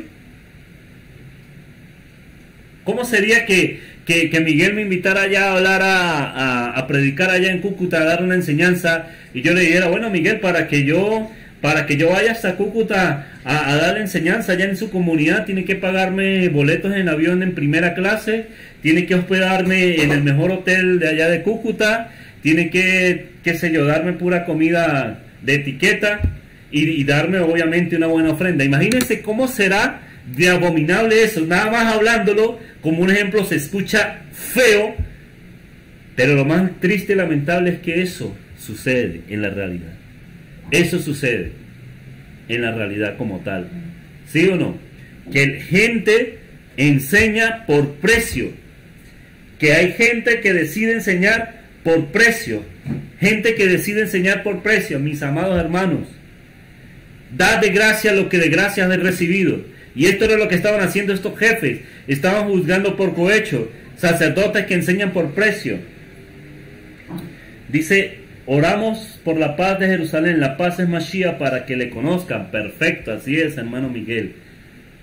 ¿Cómo sería que, que, Miguel me invitara allá a hablar, a, a, predicar allá en Cúcuta, a dar una enseñanza, y yo le dijera, bueno Miguel, para que yo, para que yo vaya hasta Cúcuta a, a dar la enseñanza allá en su comunidad, tiene que pagarme boletos en avión en primera clase, tiene que hospedarme en el mejor hotel de allá de Cúcuta, tiene que, qué yo, darme pura comida de etiqueta y, darme obviamente una buena ofrenda. Imagínense cómo será de abominable eso, nada más hablándolo como un ejemplo se escucha feo, pero lo más triste y lamentable es que eso sucede en la realidad. Eso sucede en la realidad como tal. ¿Sí o no? Que gente enseña por precio que hay gente que decide enseñar por precio, gente que decide enseñar por precio, mis amados hermanos. da de gracia lo que de gracia has recibido. Y esto era lo que estaban haciendo estos jefes. Estaban juzgando por cohecho, sacerdotes que enseñan por precio. Dice, oramos por la paz de Jerusalén, la paz es Mashiach para que le conozcan. Perfecto, así es, hermano Miguel.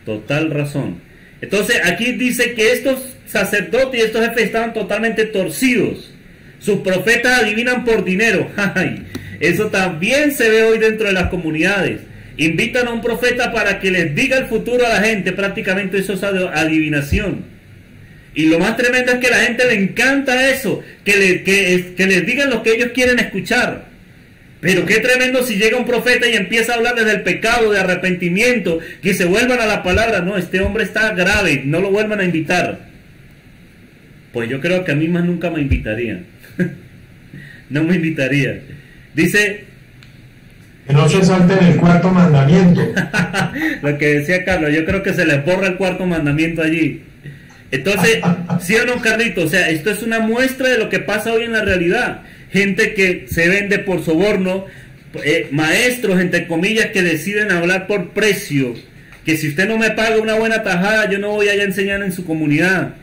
Total razón. Entonces aquí dice que estos sacerdotes y estos jefes estaban totalmente torcidos. Sus profetas adivinan por dinero. [LAUGHS] Eso también se ve hoy dentro de las comunidades. Invitan a un profeta para que les diga el futuro a la gente. Prácticamente eso es adivinación. Y lo más tremendo es que a la gente le encanta eso. Que, le, que, que les digan lo que ellos quieren escuchar. Pero qué tremendo si llega un profeta y empieza a hablar desde el pecado, de arrepentimiento, que se vuelvan a la palabra. No, este hombre está grave, no lo vuelvan a invitar. Pues yo creo que a mí más nunca me invitarían. [LAUGHS] no me invitaría. Dice... Que no se salten el cuarto mandamiento. [LAUGHS] Lo que decía Carlos, yo creo que se les borra el cuarto mandamiento allí. Entonces, ¿sí o no, Carlito? O sea, esto es una muestra de lo que pasa hoy en la realidad gente que se vende por soborno, eh, maestros, entre comillas, que deciden hablar por precio, que si usted no me paga una buena tajada, yo no voy a enseñar en su comunidad.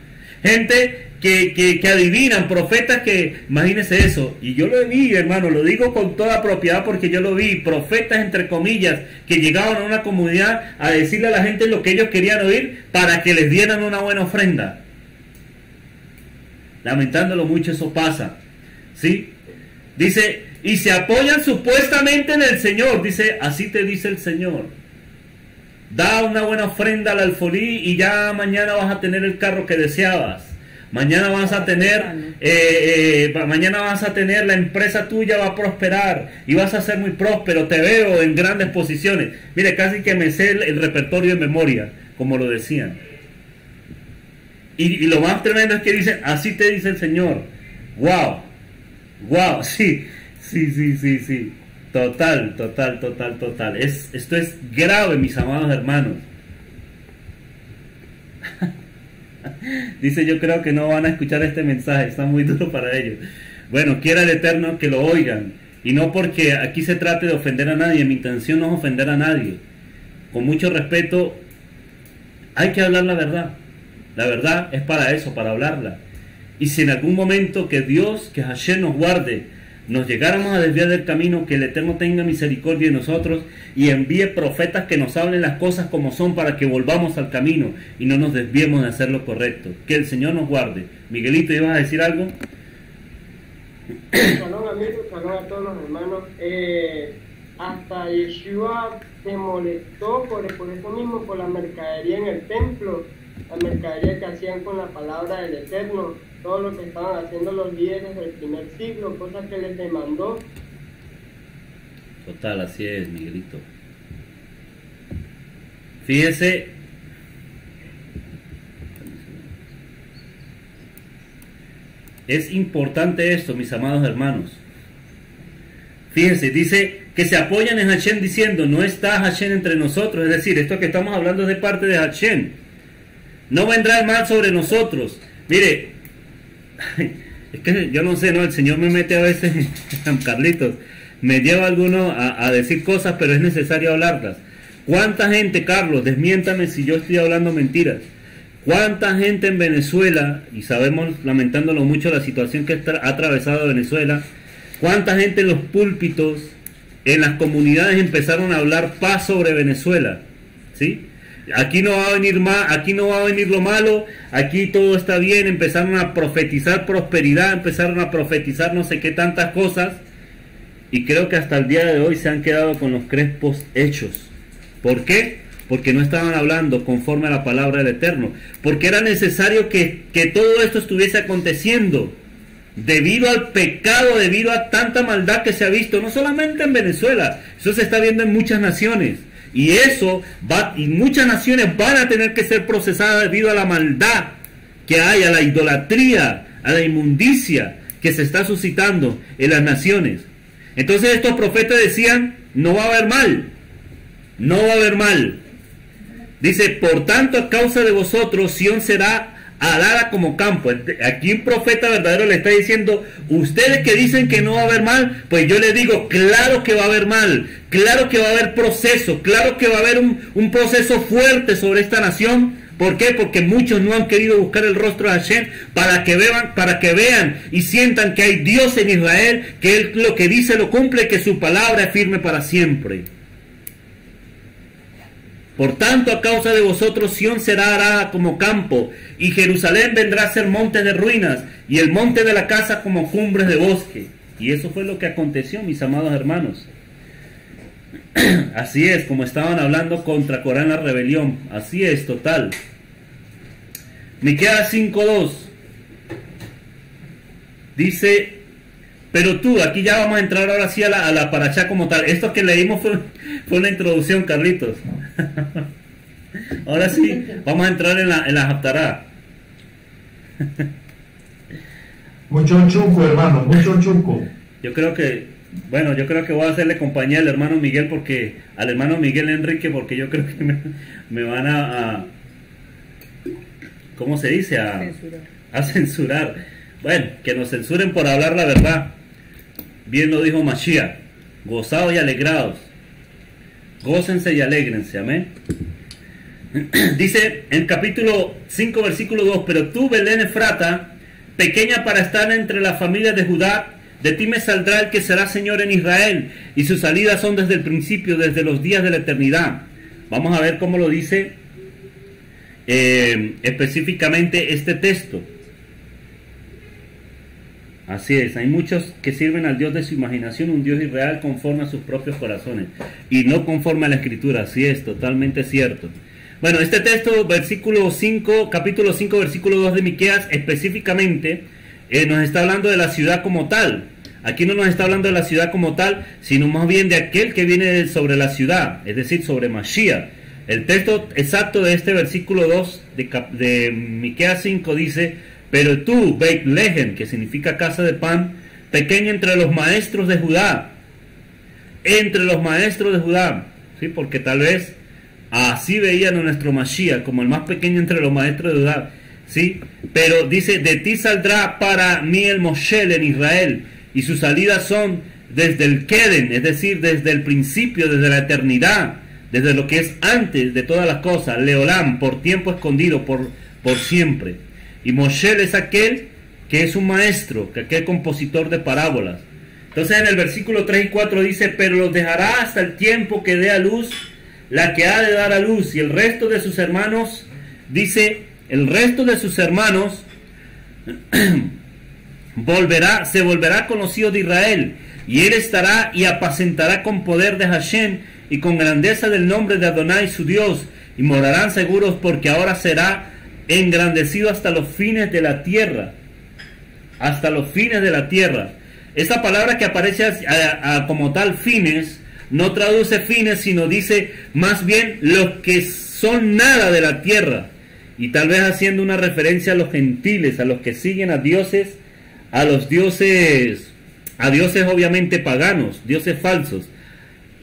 Gente que, que, adivinan, profetas que, imagínese eso, y yo lo vi, hermano, lo digo con toda propiedad porque yo lo vi, profetas, entre comillas, que llegaban a una comunidad a decirle a la gente lo que ellos querían oír para que les dieran una buena ofrenda. Lamentándolo mucho, eso pasa. ¿Sí? Dice, y se apoyan supuestamente en el Señor. Dice, así te dice el Señor. Da una buena ofrenda al alfolí y ya mañana vas a tener el carro que deseabas. Mañana vas a tener, eh, eh, mañana vas a tener, la empresa tuya va a prosperar y vas a ser muy próspero. Te veo en grandes posiciones. Mire, casi que me sé el, repertorio de memoria, como lo decían. Y, y, lo más tremendo es que dicen, así te dice el Señor. ¡Wow! Wow, sí, sí, sí, sí, sí. Total, total, total, total. Es, esto es grave, mis amados hermanos. [LAUGHS] Dice, yo creo que no van a escuchar este mensaje, está muy duro para ellos. Bueno, quiera el Eterno que lo oigan. Y no porque aquí se trate de ofender a nadie, mi intención no es ofender a nadie. Con mucho respeto, hay que hablar la verdad. La verdad es para eso, para hablarla. Y si en algún momento que Dios, que Hashem nos guarde, nos llegáramos a desviar del camino, que el Eterno tenga misericordia de nosotros y envíe profetas que nos hablen las cosas como son para que volvamos al camino y no nos desviemos de hacer lo correcto. Que el Señor nos guarde. Miguelito, ¿ibas a decir algo? [COUGHS] Salón amigos, salón a todos los hermanos. Eh, hasta Yeshua se molestó por, por eso mismo, por la mercadería en el templo, la mercadería que hacían con la palabra del Eterno todo lo que estaban haciendo los líderes del primer siglo, cosas que les demandó. Total, así es, Miguelito. Fíjese, es importante esto, mis amados hermanos. Fíjense, dice que se apoyan en Hashem diciendo, no está Hashem entre nosotros. Es decir, esto que estamos hablando es de parte de Hashem. No vendrá el mal sobre nosotros. Mire, es que yo no sé, ¿no? El Señor me mete a veces, [LAUGHS] Carlitos, me lleva alguno a, decir cosas, pero es necesario hablarlas. ¿Cuánta gente, Carlos, desmiéntame si yo estoy hablando mentiras? ¿Cuánta gente en Venezuela, y sabemos lamentándolo mucho la situación que ha atravesado Venezuela, cuánta gente en los púlpitos, en las comunidades empezaron a hablar paz sobre Venezuela? ¿Sí? Aquí no va a venir más, aquí no va a venir lo malo, aquí todo está bien, empezaron a profetizar prosperidad, empezaron a profetizar no sé qué tantas cosas y creo que hasta el día de hoy se han quedado con los crespos hechos. ¿Por qué? Porque no estaban hablando conforme a la palabra del Eterno, porque era necesario que, que todo esto estuviese aconteciendo debido al pecado, debido a tanta maldad que se ha visto, no solamente en Venezuela, eso se está viendo en muchas naciones. Y eso va, y muchas naciones van a tener que ser procesadas debido a la maldad que hay, a la idolatría, a la inmundicia que se está suscitando en las naciones. Entonces estos profetas decían, no va a haber mal, no va a haber mal. Dice, por tanto a causa de vosotros, Sión será alada como campo. Aquí un profeta verdadero le está diciendo, ustedes que dicen que no va a haber mal, pues yo les digo, claro que va a haber mal, claro que va a haber proceso, claro que va a haber un, un proceso fuerte sobre esta nación. ¿Por qué? Porque muchos no han querido buscar el rostro de Hashem para que vean, para que vean y sientan que hay Dios en Israel, que Él lo que dice lo cumple, que su palabra es firme para siempre. Por tanto, a causa de vosotros, Sión será arada como campo, y Jerusalén vendrá a ser monte de ruinas, y el monte de la casa como cumbres de bosque. Y eso fue lo que aconteció, mis amados hermanos. [CLEARS THROAT] Así es, como estaban hablando contra Corán la rebelión. Así es, total. Miqueas 5.2 dice, pero tú, aquí ya vamos a entrar ahora sí a la, la paracha como tal. Esto que leímos fue, fue una introducción, Carlitos. [LAUGHS] ahora sí, vamos a entrar en la, en la haftará. mucho chuco, hermano, mucho chuco. Yo creo que, bueno, yo creo que voy a hacerle compañía al hermano Miguel porque, al hermano Miguel Enrique, porque yo creo que me, me van a, a, ¿cómo se dice? A Censurar. a censurar. Bueno, que nos censuren por hablar la verdad. Bien lo dijo Mashiach. Gozados y alegrados. Gócense y alegrense. Amén. [CLEARS THROAT] Dice en capítulo 5, versículo 2: Pero tú, Belén Efrata, pequeña para estar entre las familias de Judá, de ti me saldrá el que será Señor en Israel, y sus salidas son desde el principio, desde los días de la eternidad. Vamos a ver cómo lo dice eh, específicamente este texto. Así es, hay muchos que sirven al Dios de su imaginación, un Dios irreal conforme a sus propios corazones y no conforme a la escritura, así es, totalmente cierto. Bueno, este texto, versículo 5, capítulo 5, versículo 2 de Miqueas, específicamente eh, nos está hablando de la ciudad como tal. Aquí no nos está hablando de la ciudad como tal, sino más bien de aquel que viene sobre la ciudad, es decir, sobre Mashiach. El texto exacto de este versículo 2 de, de Miqueas 5 dice, pero tú, Beit Lehem, que significa casa de pan, pequeño entre los maestros de Judá, entre los maestros de Judá, ¿sí? porque tal vez así veían a nuestro Mashiach como el más pequeño entre los maestros de Judá, ¿sí? pero dice, de ti saldrá para mí el Moshel en Israel, y sus salidas son desde el Keden, es decir, desde el principio, desde la eternidad, desde lo que es antes de todas las cosas, Leolam, por tiempo escondido, por, por siempre. Y Moshel es aquel que es un maestro, que aquel compositor de parábolas. Entonces en el versículo 3 y 4 dice, pero los dejará hasta el tiempo que dé a luz la que ha de dar a luz. Y el resto de sus hermanos, dice, el resto de sus hermanos [CLEARS THROAT] volverá, se volverá conocido de Israel. Y él estará y apacentará con poder de Hashem y con grandeza del nombre de Adonai su Dios. Y morarán seguros porque ahora será engrandecido hasta los fines de la tierra. Hasta los fines de la tierra. Esta palabra que aparece como tal fines, no traduce fines, sino dice más bien los que son nada de la tierra. Y tal vez haciendo una referencia a los gentiles, a los que siguen a dioses, a los dioses, a dioses obviamente paganos, dioses falsos,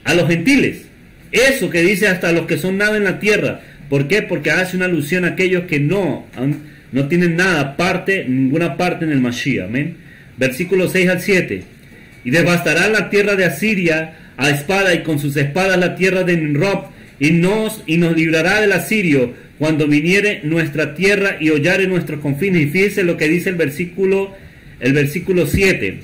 a los gentiles. Eso que dice hasta los que son nada en la tierra. ¿Por qué? Porque hace una alusión a aquellos que no, no tienen nada, parte, ninguna parte en el Mashiach. Amén. Versículo 6 al 7. Y devastará la tierra de Asiria a espada y con sus espadas la tierra de Nimrod y nos, y nos librará del asirio cuando viniere nuestra tierra y hollare nuestros confines. Y fíjense lo que dice el versículo, el versículo 7.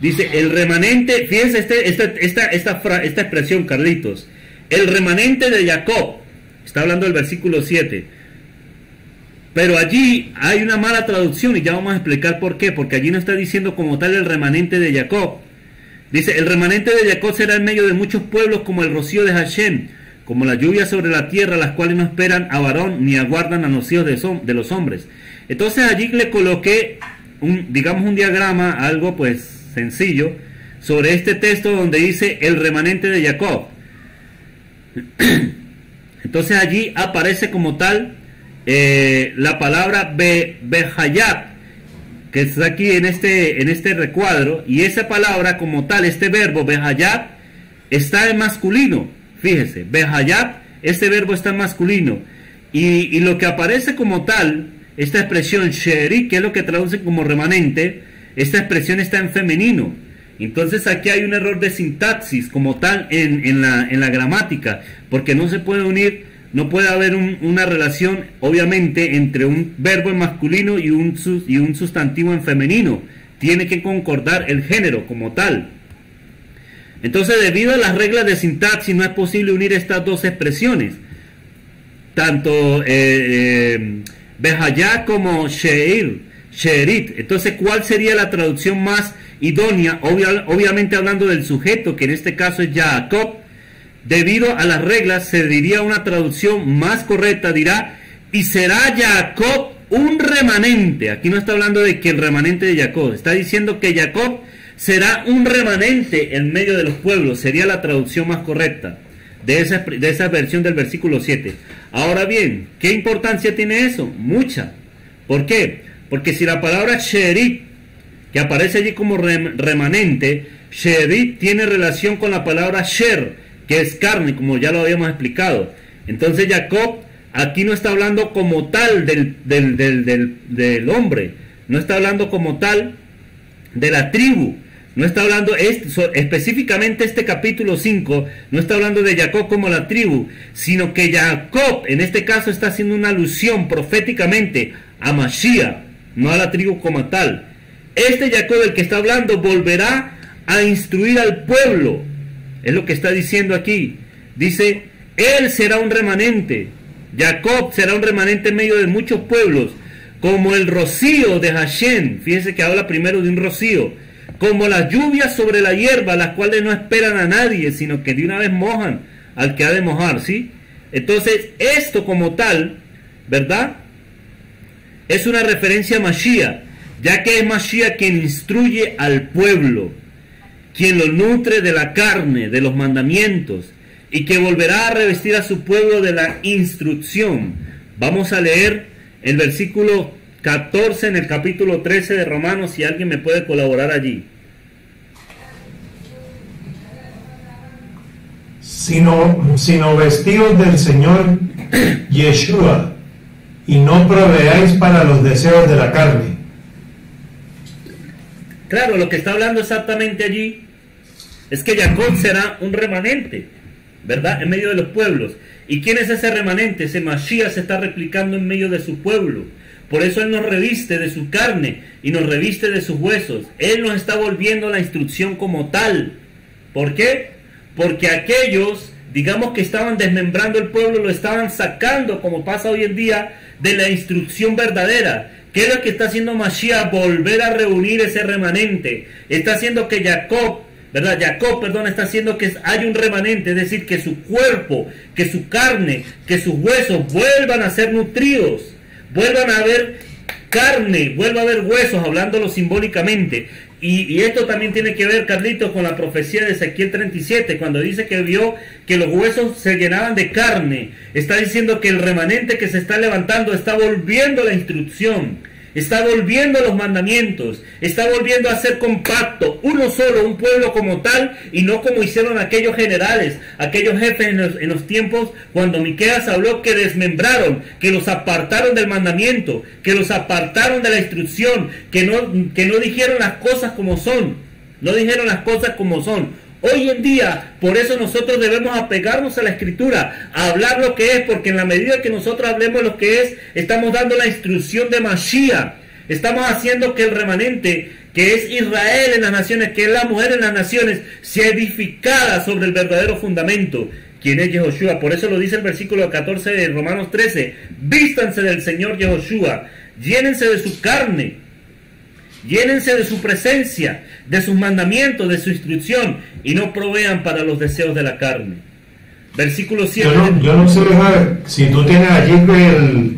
Dice, el remanente, fíjense este, esta, esta, esta, fra- esta expresión, Carlitos. El remanente de Jacob. Está hablando del versículo 7. Pero allí hay una mala traducción y ya vamos a explicar por qué. Porque allí no está diciendo como tal el remanente de Jacob. Dice, el remanente de Jacob será en medio de muchos pueblos como el rocío de Hashem, como la lluvia sobre la tierra, las cuales no esperan a varón ni aguardan a los hijos de, de los hombres. Entonces allí le coloqué, un, digamos, un diagrama, algo pues sencillo, sobre este texto donde dice el remanente de Jacob. [CLEARS THROAT] Entonces allí aparece como tal eh, la palabra be, Behayat, que está aquí en este, en este recuadro, y esa palabra como tal, este verbo Behayat, está en masculino. Fíjese, Behayat, este verbo está en masculino. Y, y lo que aparece como tal esta expresión sherit, que es lo que traduce como remanente, esta expresión está en femenino. Entonces aquí hay un error de sintaxis como tal en, la, en la, gramática, porque no se puede unir, no puede haber una relación obviamente entre un verbo en masculino y un, sustantivo en femenino. Tiene que concordar el género como tal. Entonces debido a las reglas de sintaxis no es posible unir estas dos expresiones. Tanto eh, eh como sheir, sherit. Entonces, ¿cuál sería la traducción más idónea, obviamente hablando del sujeto, que en este caso es Jacob, debido a las reglas se diría una traducción más correcta, dirá, y será Jacob un remanente. Aquí no está hablando de que el remanente de Jacob, está diciendo que Jacob será un remanente en medio de los pueblos, sería la traducción más correcta de esa, de esa versión del versículo 7. Ahora bien, ¿qué importancia tiene eso? Mucha. ¿Por qué? Porque si la palabra sherit que aparece allí como remanente, Sherit tiene relación con la palabra Sher, que es carne, como ya lo habíamos explicado. Entonces Jacob aquí no está hablando como tal del, del, hombre, no está hablando como tal de la tribu, no está hablando específicamente este capítulo 5, no está hablando de Jacob como la tribu, sino que Jacob en este caso está haciendo una alusión proféticamente a Mashiach, no a la tribu como tal. Este Jacob del que está hablando volverá a instruir al pueblo. Es lo que está diciendo aquí. Dice, él será un remanente. Jacob será un remanente en medio de muchos pueblos, como el rocío de Hashem. Fíjense que habla primero de un rocío. Como las lluvias sobre la hierba, las cuales no esperan a nadie, sino que de una vez mojan al que ha de mojar, ¿sí? Entonces, esto como tal, ¿verdad? Es una referencia a Mashiach ya que es Mashiach quien instruye al pueblo, quien lo nutre de la carne, de los mandamientos, y que volverá a revestir a su pueblo de la instrucción. Vamos a leer el versículo 14 en el capítulo 13 de Romanos, si alguien me puede colaborar allí. Sino, sino vestidos del Señor Yeshua, y no proveáis para los deseos de la carne Claro, lo que está hablando exactamente allí es que Jacob será un remanente, ¿verdad? En medio de los pueblos. ¿Y quién es ese remanente? Ese Mashiach se está replicando en medio de su pueblo. Por eso Él nos reviste de su carne y nos reviste de sus huesos. Él nos está volviendo la instrucción como tal. ¿Por qué? Porque aquellos, digamos que estaban desmembrando el pueblo, lo estaban sacando, como pasa hoy en día, de la instrucción verdadera. ¿Qué es lo que está haciendo Mashiach? Volver a reunir ese remanente. Está haciendo que Jacob, ¿verdad? Jacob, perdón, está haciendo que haya un remanente, es decir, que su cuerpo, que su carne, que sus huesos vuelvan a ser nutridos, vuelvan a haber carne, vuelva a haber huesos, hablándolo simbólicamente. Y, esto también tiene que ver, Carlitos, con la profecía de Ezequiel 37, cuando dice que vio que los huesos se llenaban de carne. Está diciendo que el remanente que se está levantando está volviendo la instrucción está volviendo a los mandamientos, está volviendo a ser compacto, uno solo, un pueblo como tal, y no como hicieron aquellos generales, aquellos jefes en los, tiempos cuando Miqueas habló que desmembraron, que los apartaron del mandamiento, que los apartaron de la instrucción, que no, que no dijeron las cosas como son, no dijeron las cosas como son. Hoy en día, por eso nosotros debemos apegarnos a la escritura, a hablar lo que es, porque en la medida que nosotros hablemos lo que es, estamos dando la instrucción de Mashiach. Estamos haciendo que el remanente, que es Israel en las naciones, que es la mujer en las naciones, sea edificada sobre el verdadero fundamento, quien es Yehoshua. Por eso lo dice el versículo 14 de Romanos 13, vístanse del Señor Yehoshua, llénense de su carne Llénense de su presencia, de sus mandamientos, de su instrucción y no provean para los deseos de la carne. Versículo 7. Yo no, sé, si tú tienes allí el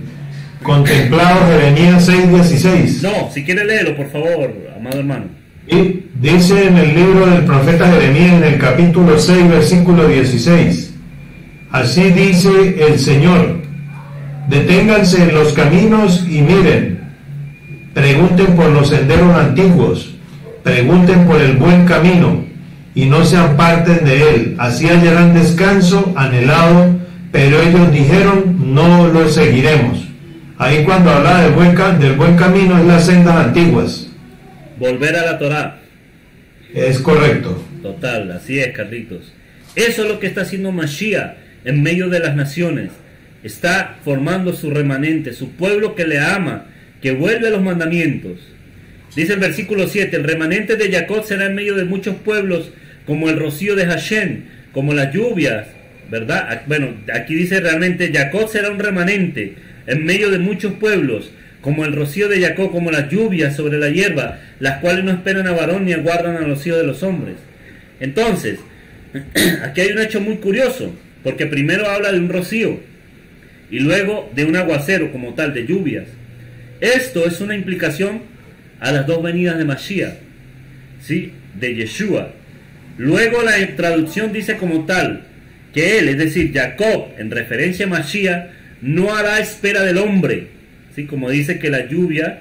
contemplado Jeremías 6:16. No, si quieres léelo, por favor, amado hermano. Y dice en el libro del profeta Jeremías, en el capítulo 6, versículo 16. Así dice el Señor: Deténganse en los caminos y miren Pregunten por los senderos antiguos, pregunten por el buen camino y no se aparten de él. Así hallarán descanso anhelado, pero ellos dijeron, no lo seguiremos. Ahí cuando habla del buen, del buen camino es las sendas antiguas. Volver a la Torá. Es correcto. Total, así es, Carlitos. Eso es lo que está haciendo Mashiach en medio de las naciones. Está formando su remanente, su pueblo que le ama, que vuelve a los mandamientos. Dice el versículo 7, el remanente de Jacob será en medio de muchos pueblos, como el rocío de Hashem, como las lluvias, ¿verdad? Bueno, aquí dice realmente, Jacob será un remanente en medio de muchos pueblos, como el rocío de Jacob, como las lluvias sobre la hierba, las cuales no esperan a varón ni aguardan al rocío de los hombres. Entonces, [CLEARS THROAT] aquí hay un hecho muy curioso, porque primero habla de un rocío y luego de un aguacero como tal, de lluvias. Esto es una implicación a las dos venidas de Mashiach, ¿sí? de Yeshua. Luego la traducción dice como tal que él, es decir, Jacob, en referencia a Mashiach, no hará espera del hombre, ¿sí? como dice que la lluvia,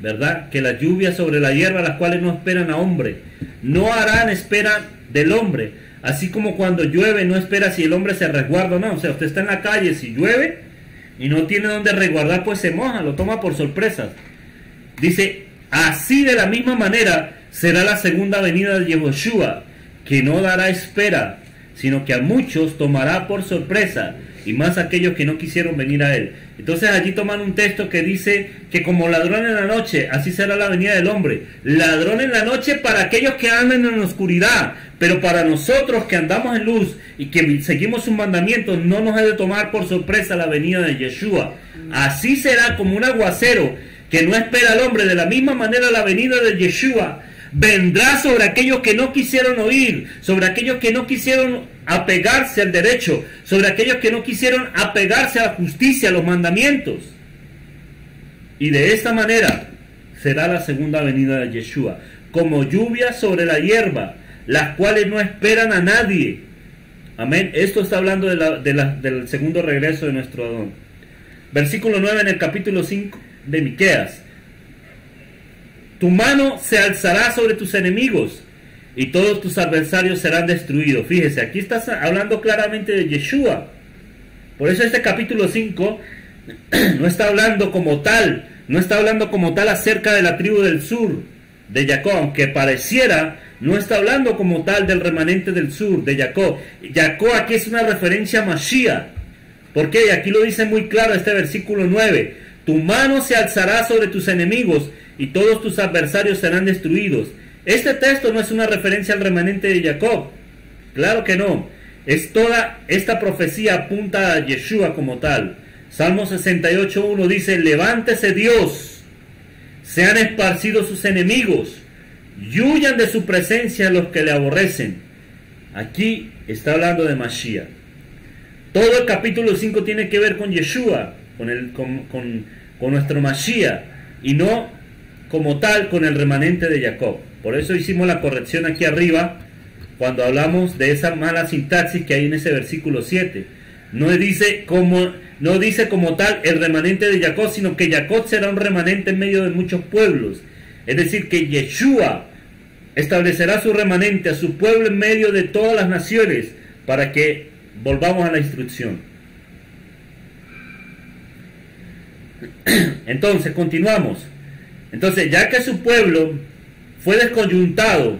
¿verdad? Que la lluvia sobre la hierba, las cuales no esperan a hombre, no harán espera del hombre, así como cuando llueve no espera si el hombre se resguarda o no, o sea, usted está en la calle, si llueve y no tiene donde resguardar, pues se moja, lo toma por sorpresas. Dice, así de la misma manera será la segunda venida de Yehoshua, que no dará espera, sino que a muchos tomará por sorpresa, y más aquellos que no quisieron venir a él. Entonces allí toman un texto que dice que como ladrón en la noche, así será la venida del hombre. Ladrón en la noche para aquellos que andan en la oscuridad, pero para nosotros que andamos en luz y que seguimos sus mandamientos, no nos ha de tomar por sorpresa la venida de Yeshua. Así será como un aguacero que no espera al hombre, de la misma manera la venida de Yeshua vendrá sobre aquellos que no quisieron oír, sobre aquellos que no quisieron apegarse al derecho, sobre aquellos que no quisieron apegarse a la justicia, a los mandamientos. Y de esta manera será la segunda venida de Yeshua, como lluvia sobre la hierba, las cuales no esperan a nadie. Amén. Esto está hablando del segundo regreso de nuestro Adón. Versículo 9 en el capítulo 5 de Miqueas. Tu mano se alzará sobre tus enemigos y todos tus adversarios serán destruidos. Fíjese, aquí estás hablando claramente de Yeshua. Por eso este capítulo 5 [CLEARS THROAT] no está hablando como tal, no está hablando como tal acerca de la tribu del sur de Jacob, aunque pareciera, no está hablando como tal del remanente del sur de Jacob. Jacob aquí es una referencia a Mashiach. ¿Por qué? Aquí lo dice muy claro este versículo 9. Tu mano se alzará sobre tus enemigos y todos tus adversarios serán destruidos. Este texto no es una referencia al remanente de Jacob. Claro que no. Es toda esta profecía apunta a Yeshua como tal. Salmo 68.1 dice, levántese Dios, sean esparcidos sus enemigos, y huyan de su presencia los que le aborrecen. Aquí está hablando de Mashiach. Todo el capítulo 5 tiene que ver con Yeshua, con, el, con, con nuestro Mashiach y no como tal con el remanente de Jacob. Por eso hicimos la corrección aquí arriba cuando hablamos de esa mala sintaxis que hay en ese versículo 7. No dice como, no dice como tal el remanente de Jacob, sino que Jacob será un remanente en medio de muchos pueblos. Es decir, que Yeshua establecerá su remanente a su pueblo en medio de todas las naciones para que volvamos a la instrucción. [CLEARS THROAT] Entonces, continuamos. Entonces, ya que su pueblo fue descoyuntado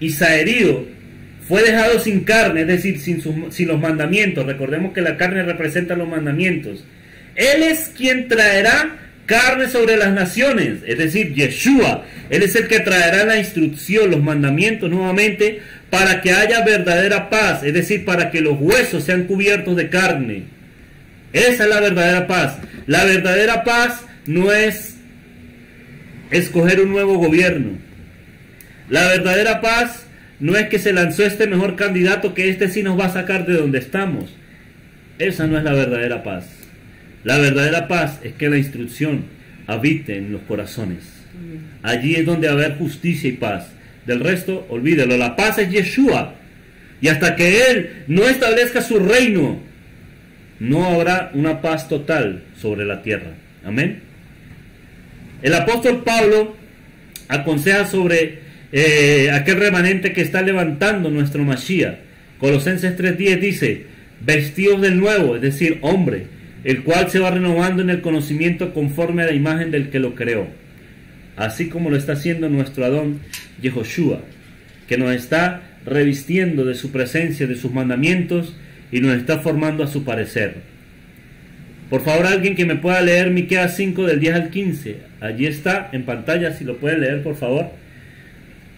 y saherido, fue dejado sin carne, es decir, sin, sin los mandamientos, recordemos que la carne representa los mandamientos, Él es quien traerá carne sobre las naciones, es decir, Yeshua, Él es el que traerá la instrucción, los mandamientos nuevamente, para que haya verdadera paz, es decir, para que los huesos sean cubiertos de carne. Esa es la verdadera paz. La verdadera paz no es escoger un nuevo gobierno. La verdadera paz no es que se lanzó este mejor candidato que este sí nos va a sacar de donde estamos. Esa no es la verdadera paz. La verdadera paz es que la instrucción habite en los corazones. Allí es donde haber justicia y paz. Del resto, olvídelo. La paz es Yeshua. Y hasta que Él no establezca su reino, no habrá una paz total sobre la tierra. Amén. El apóstol Pablo aconseja sobre eh, aquel remanente que está levantando nuestro Mashiach. Colosenses 3.10 dice, vestidos del nuevo, es decir, hombre, el cual se va renovando en el conocimiento conforme a la imagen del que lo creó, así como lo está haciendo nuestro Adón Yehoshua, que nos está revistiendo de su presencia, de sus mandamientos, y nos está formando a su parecer. Por favor, alguien que me pueda leer Miqueas 5 del 10 al 15. Allí está en pantalla, si lo puede leer, por favor.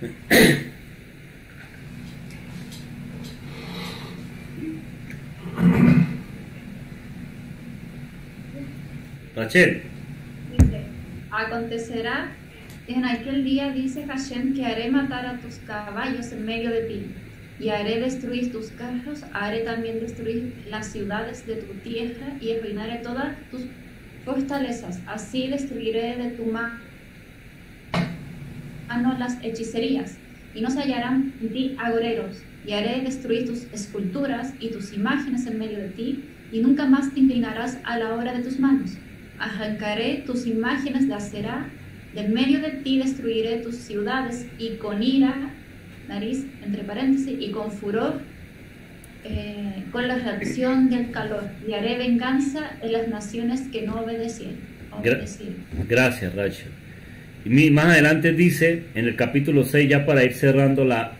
[COUGHS] Rachel. Dice, acontecerá en aquel día, dice Hashem, que haré matar a tus caballos en medio de ti, y haré destruir tus carros, haré también destruir las ciudades de tu tierra, y arruinaré todas tus fortalezas. Así destruiré de tu mano las hechicerías, y no se hallarán en ti agoreros, y haré destruir tus esculturas y tus imágenes en medio de ti, y nunca más te inclinarás a la obra de tus manos. Arrancaré tus imágenes de acera del medio de ti destruiré tus ciudades y con ira, nariz, entre paréntesis, y con furor, eh, con la reacción del calor, y haré venganza en las naciones que no obedecieron. gracias, Rachel. Más adelante dice, en el capítulo 6, ya para ir cerrando la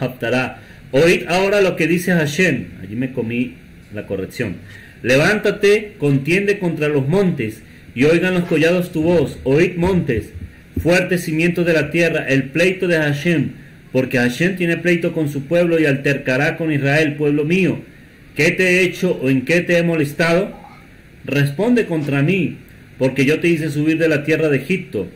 Haftarah, oíd ahora lo que dice Hashem, allí me comí la corrección. Levántate, contiende contra los montes, y oigan los collados tu voz, oíd montes, fuertes cimientos de la tierra, el pleito de Hashem, porque Hashem tiene pleito con su pueblo y altercará con Israel, pueblo mío. ¿Qué te he hecho o en qué te he molestado? Responde contra mí, porque yo te hice subir de la tierra de Egipto,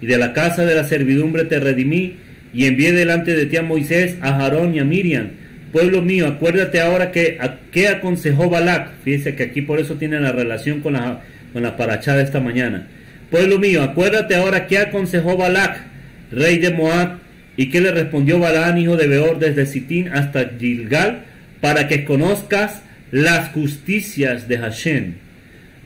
y de la casa de la servidumbre te redimí, y envié delante de ti a Moisés, a Jarón y a Miriam. Pueblo mío, acuérdate ahora que a, qué aconsejó Balak. Fíjese que aquí por eso tiene la relación con la con la paracha de esta mañana. Pueblo mío, acuérdate ahora qué aconsejó Balak, rey de Moab, y qué le respondió Balán, hijo de Beor, desde Sitín hasta Gilgal, para que conozcas las justicias de Hashem.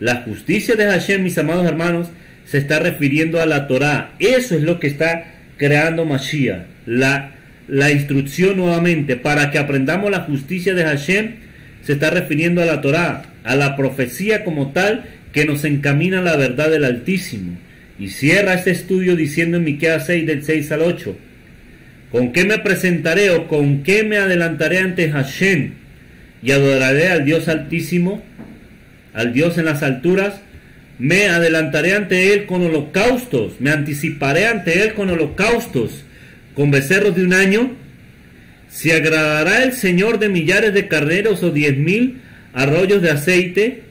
La justicia de Hashem, mis amados hermanos, se está refiriendo a la Torah. Eso es lo que está creando Mashiach. La, la instrucción nuevamente para que aprendamos la justicia de Hashem se está refiriendo a la Torah, a la profecía como tal que nos encamina a la verdad del Altísimo. Y cierra este estudio diciendo en Miqueas 6 del 6 al 8, ¿con qué me presentaré o con qué me adelantaré ante Hashem y adoraré al Dios Altísimo, al Dios en las alturas? Me adelantaré ante Él con holocaustos, me anticiparé ante Él con holocaustos, con becerros de un año. ¿Se agradará el Señor de millares de carneros o diez mil arroyos de aceite?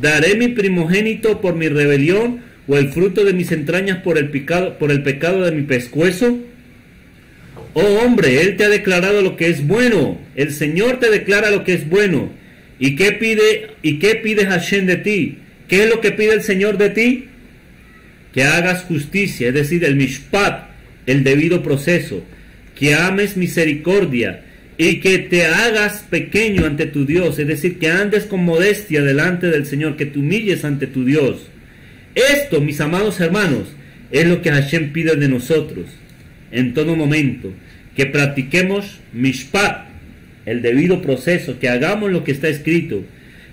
¿Daré mi primogénito por mi rebelión o el fruto de mis entrañas por el, pecado, por el pecado de mi pescuezo? Oh hombre, Él te ha declarado lo que es bueno. El Señor te declara lo que es bueno. ¿Y qué pide, y qué Hashem de ti? ¿Qué es lo que pide el Señor de ti? Que hagas justicia, es decir, el mishpat, el debido proceso. Que ames misericordia y que te hagas pequeño ante tu Dios, es decir, que andes con modestia delante del Señor, que te humilles ante tu Dios. Esto, mis amados hermanos, es lo que Hashem pide de nosotros en todo momento, que practiquemos mishpat, el debido proceso, que hagamos lo que está escrito,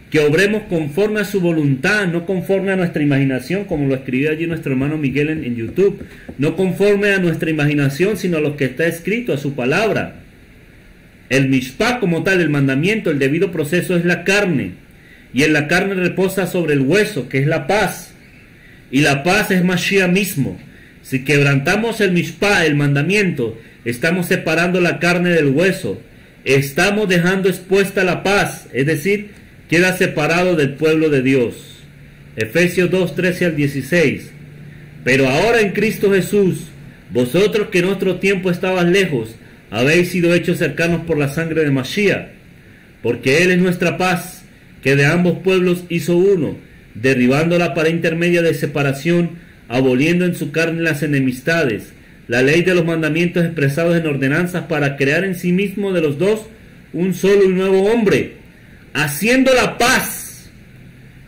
que obremos conforme a su voluntad, no conforme a nuestra imaginación, como lo escribió allí nuestro hermano Miguel en, YouTube, no conforme a nuestra imaginación, sino a lo que está escrito, a su palabra. El mishpah como tal, el mandamiento, el debido proceso es la carne. Y en la carne reposa sobre el hueso, que es la paz. Y la paz es Mashiach mismo. Si quebrantamos el mishpah, el mandamiento, estamos separando la carne del hueso. Estamos dejando expuesta la paz, es decir, queda separado del pueblo de Dios. Efesios 2, 13 al 16. Pero ahora en Cristo Jesús, vosotros que en otro tiempo estabas lejos, habéis sido hechos cercanos por la sangre de Mashiach, porque Él es nuestra paz, que de ambos pueblos hizo uno, derribando la pared intermedia de separación, aboliendo en su carne las enemistades, la ley de los mandamientos expresados en ordenanzas para crear en sí mismo de los dos un solo y nuevo hombre, haciendo la paz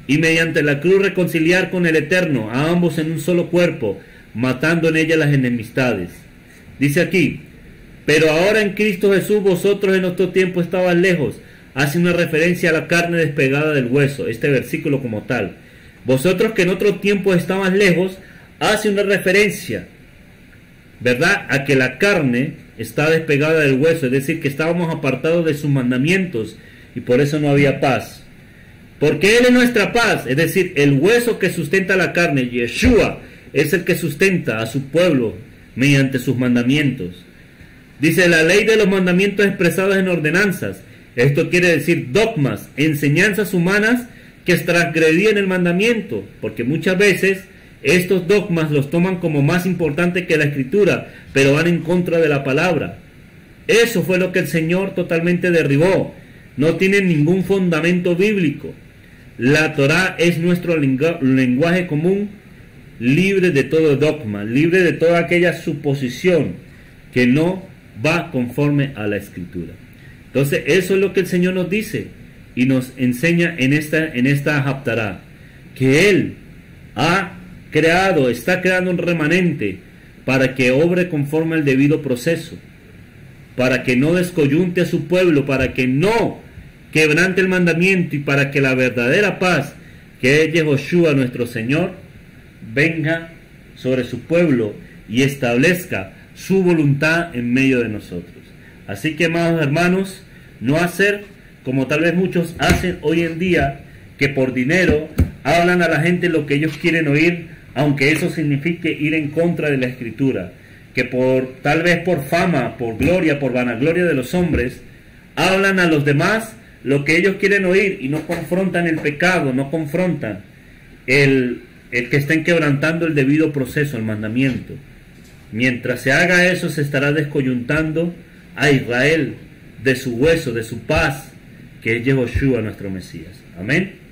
y mediante la cruz reconciliar con el Eterno a ambos en un solo cuerpo, matando en ella las enemistades. Dice aquí, pero ahora en Cristo Jesús vosotros en otro tiempo estabas lejos, hace una referencia a la carne despegada del hueso, este versículo como tal. Vosotros que en otro tiempo estabas lejos, hace una referencia, ¿verdad? A que la carne está despegada del hueso, es decir, que estábamos apartados de sus mandamientos y por eso no había paz. Porque Él es nuestra paz, es decir, el hueso que sustenta la carne, Yeshua, es el que sustenta a su pueblo mediante sus mandamientos. Dice la ley de los mandamientos expresados en ordenanzas. Esto quiere decir dogmas, enseñanzas humanas que transgredían el mandamiento, porque muchas veces estos dogmas los toman como más importantes que la escritura, pero van en contra de la palabra. Eso fue lo que el Señor totalmente derribó. No tiene ningún fundamento bíblico. La Torah es nuestro lenguaje común, libre de todo dogma, libre de toda aquella suposición que no va conforme a la escritura. Entonces, eso es lo que el Señor nos dice y nos enseña en esta en esta Haftarah, que él ha creado, está creando un remanente para que obre conforme al debido proceso, para que no descoyunte a su pueblo, para que no quebrante el mandamiento y para que la verdadera paz, que es Yehoshua nuestro Señor, venga sobre su pueblo y establezca su voluntad en medio de nosotros. Así que, amados hermanos, no hacer como tal vez muchos hacen hoy en día, que por dinero hablan a la gente lo que ellos quieren oír, aunque eso signifique ir en contra de la escritura, que por tal vez por fama, por gloria, por vanagloria de los hombres, hablan a los demás lo que ellos quieren oír y no confrontan el pecado, no confrontan el, el que estén quebrantando el debido proceso, el mandamiento. Mientras se haga eso, se estará descoyuntando a Israel de su hueso, de su paz, que es Yehoshua, nuestro Mesías. Amén. Amén.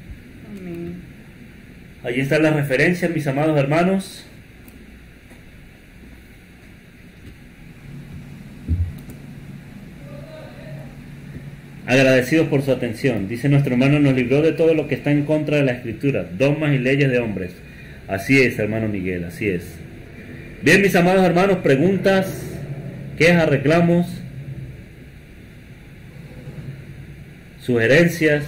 Ahí está la referencia, mis amados hermanos. Agradecidos por su atención. Dice nuestro hermano, nos libró de todo lo que está en contra de la escritura, dogmas y leyes de hombres. Así es, hermano Miguel, así es. Bien, mis amados hermanos, preguntas, quejas, reclamos, sugerencias.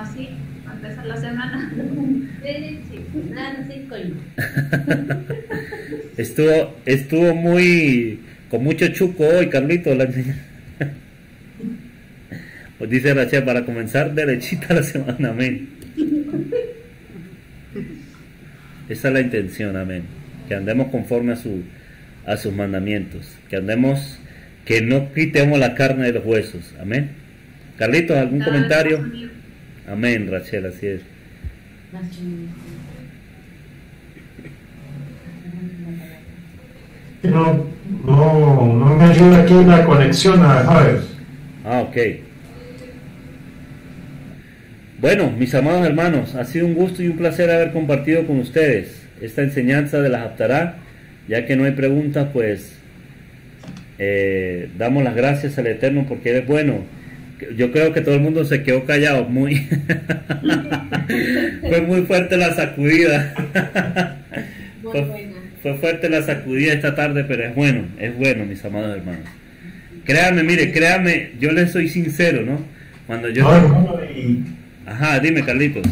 Así, a empezar la semana. estuvo, estuvo muy con mucho chuco hoy, Carlito. La pues [LAUGHS] dice Rachel, para comenzar derechita la semana, amén. Esa es la intención, amén. Que andemos conforme a, su, a sus mandamientos. Que andemos, que no quitemos la carne de los huesos. Amén. Carlitos, ¿algún comentario? Amén, Rachel, así es. No, no, no me ayuda aquí la conexión a Javes. Ah, ok. Bueno, mis amados hermanos, ha sido un gusto y un placer haber compartido con ustedes esta enseñanza de la Haftarah. Ya que no hay preguntas, pues eh, damos las gracias al Eterno porque Él es bueno. Yo creo que todo el mundo se quedó callado, muy [LAUGHS] fue muy fuerte la sacudida. [LAUGHS] fue fuerte la sacudida esta tarde, pero es bueno, es bueno, mis amados hermanos. Créanme, mire, créanme, yo les soy sincero, ¿no? Cuando yo... Ajá, dime, Carlitos.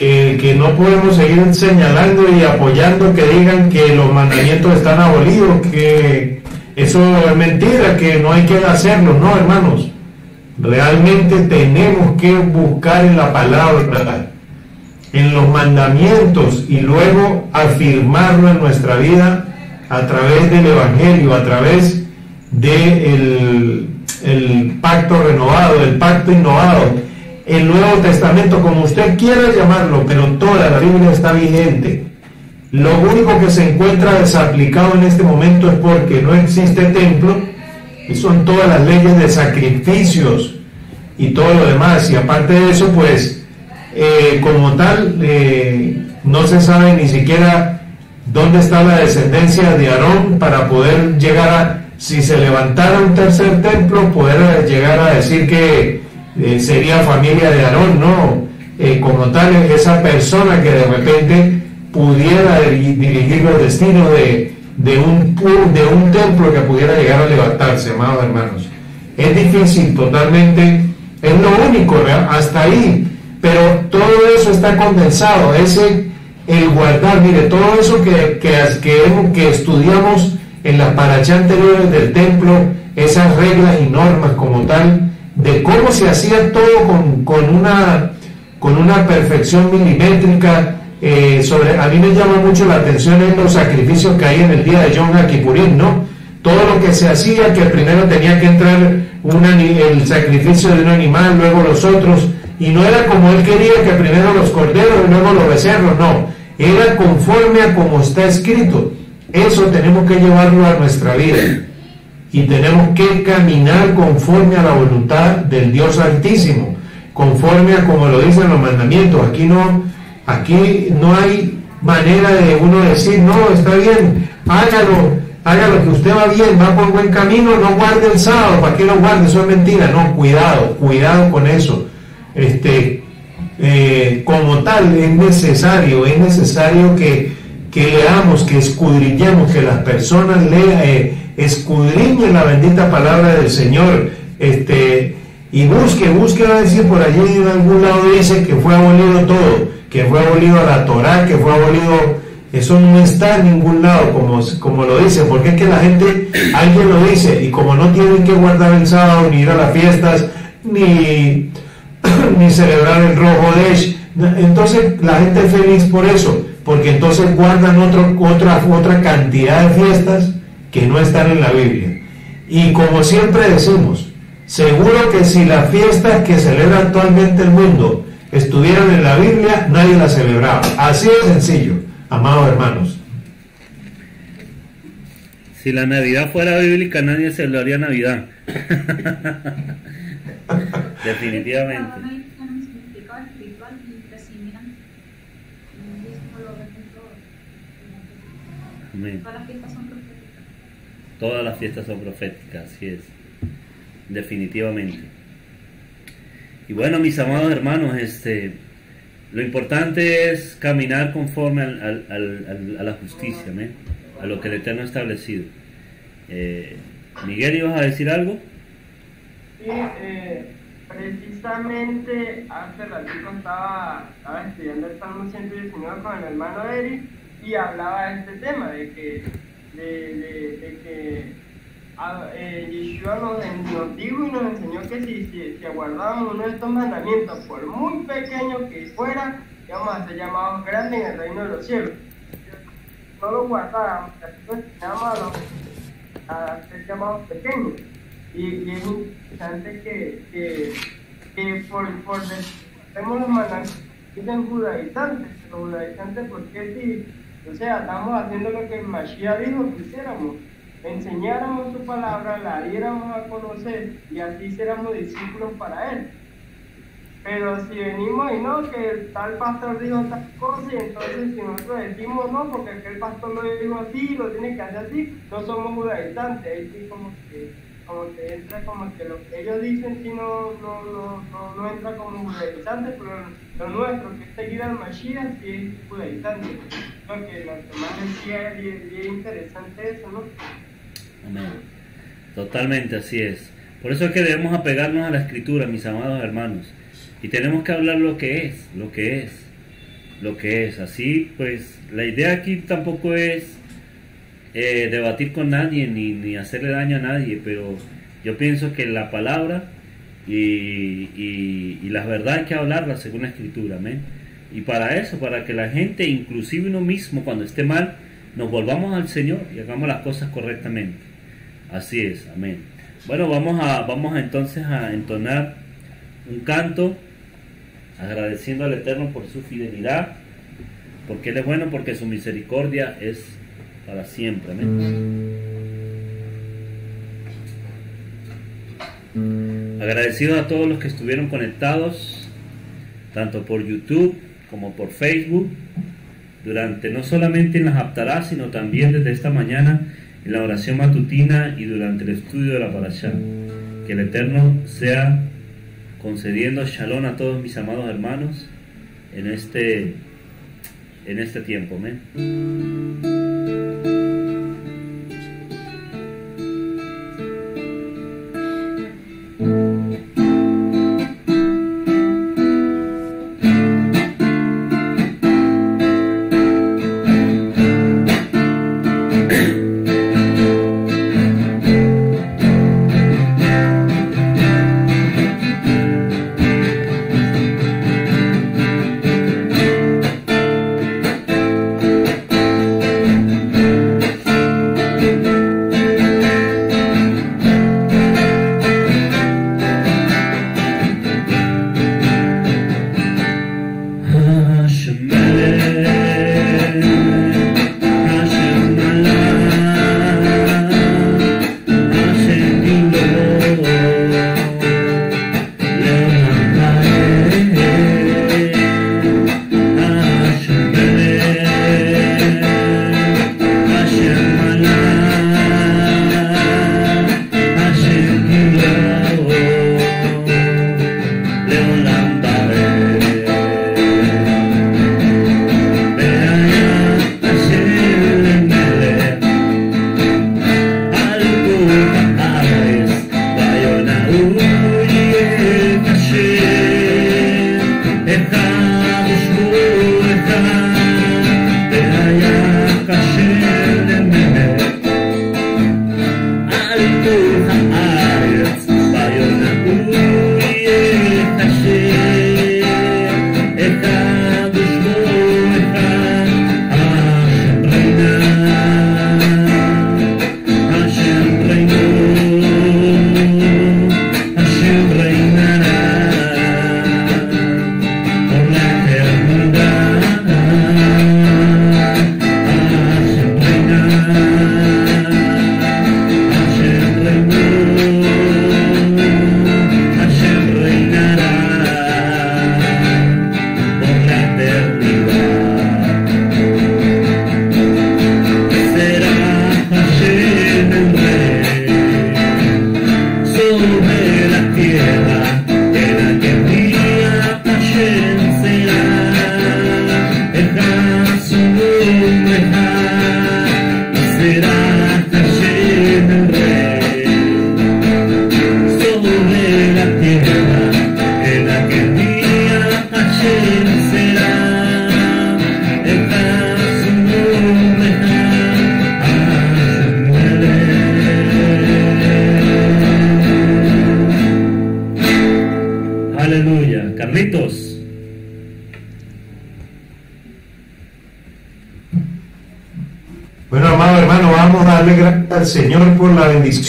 Que, que, no podemos seguir señalando y apoyando que digan que los mandamientos están abolidos, que eso es mentira, que no hay que hacerlo, no, hermanos. Realmente tenemos que buscar en la palabra en los mandamientos y luego afirmarlo en nuestra vida a través del Evangelio, a través del el pacto renovado, el pacto innovado, el Nuevo Testamento, como usted quiera llamarlo, pero toda la Biblia está vigente. Lo único que se encuentra desaplicado en este momento es porque no existe templo y son todas las leyes de sacrificios y todo lo demás. Y aparte de eso, pues eh, como tal, eh, no se sabe ni siquiera dónde está la descendencia de Aarón para poder llegar a, si se levantara un tercer templo, poder llegar a decir que eh, sería familia de Aarón, no, eh, como tal, esa persona que de repente pudiera dirigir los destinos de, de, un, de un templo que pudiera llegar a levantarse, amados hermanos. Es difícil totalmente, es lo único, hasta ahí, pero todo eso está condensado, ese, el guardar, mire, todo eso que, que, que, que estudiamos en las parachas anteriores del templo, esas reglas y normas como tal, de cómo se hacía todo con, con una, con una perfección milimétrica, eh, sobre, a mí me llama mucho la atención en los sacrificios que hay en el día de Yom HaKippurim, ¿no? Todo lo que se hacía, que primero tenía que entrar el sacrificio de un animal, luego los otros, y no era como él quería, que primero los corderos y luego los becerros, no, era conforme a como está escrito. Eso tenemos que llevarlo a nuestra vida y tenemos que caminar conforme a la voluntad del Dios Altísimo, conforme a como lo dicen los mandamientos. Aquí no, aquí no hay manera de uno decir, no, está bien, hágalo, hágalo que usted va bien, va por buen camino, no guarde el sábado, ¿para qué lo guarde? Eso es mentira. No, cuidado, cuidado con eso. Este, eh, como tal, es necesario, es necesario que, que leamos, que escudriñemos, que las personas lean. Eh, escudriñe la bendita palabra del Señor, este, y busque, busque a decir por allí en algún lado dice que fue abolido todo, que fue abolido la Torah, que fue abolido, eso no está en ningún lado como, como lo dice, porque es que la gente, alguien lo dice, y como no tienen que guardar el sábado, ni ir a las fiestas, ni, [COUGHS] ni celebrar el rojo de entonces la gente es feliz por eso, porque entonces guardan otra, otra cantidad de fiestas que no están en la Biblia. Y como siempre decimos, seguro que si las fiestas que celebra actualmente el mundo estuvieran en la Biblia, nadie las celebraba. Así de sencillo, amados hermanos. Si la Navidad fuera bíblica, nadie celebraría Navidad. [LAUGHS] Definitivamente. Amén. Todas las fiestas son proféticas, así es. Definitivamente. Y bueno, mis amados hermanos, este, lo importante es caminar conforme al, a la justicia, a lo que el Eterno ha establecido. Eh, Miguel, ¿ibas a decir algo? Sí, eh, precisamente hace ratito estaba, estaba estudiando el Salmo 119 con el hermano Eric y hablaba de este tema, de que de, que eh, Yeshua nos, dijo y nos enseñó que si, si, aguardamos uno de estos mandamientos, por muy pequeño que fuera, íbamos a ser llamados grandes en el reino de los cielos. No lo guardáramos, llamamos a, ser llamados pequeños. Y, es interesante que, que, que por, por los mandamientos dicen judaizantes, los judaizantes porque si o sea, estamos haciendo lo que el Mashiach dijo que hiciéramos. Enseñáramos su palabra, la diéramos a conocer y así seramos discípulos para él. Pero si venimos y no, que tal pastor dijo tal cosa y entonces si nosotros decimos no, porque aquel pastor lo dijo así, lo tiene que hacer así, no somos judaizantes, ahí sí como que como que entra como que lo que ellos dicen si no, no, no, no, entra como judaizante, pero lo nuestro, que es seguir al Mashiach, sí es judaizante. Lo que la semana decía es bien interesante eso, ¿no? Amén. Totalmente, así es. Por eso es que debemos apegarnos a la escritura, mis amados hermanos. Y tenemos que hablar lo que es, lo que es, lo que es. Así, pues, la idea aquí tampoco es eh, debatir con nadie ni, ni, hacerle daño a nadie, pero yo pienso que la palabra y, y, y las verdades hay que hablarlas según la escritura, amén. Y para eso, para que la gente, inclusive uno mismo, cuando esté mal, nos volvamos al Señor y hagamos las cosas correctamente. Así es, amén. Bueno, vamos a, vamos entonces a entonar un canto agradeciendo al Eterno por su fidelidad, porque Él es bueno, porque su misericordia es para siempre. Agradecido a todos los que estuvieron conectados, tanto por YouTube como por Facebook, durante no solamente en las aptarás, sino también desde esta mañana en la oración matutina y durante el estudio de la parasha. Que el Eterno sea concediendo shalom a todos mis amados hermanos en este, en este tiempo. Amén.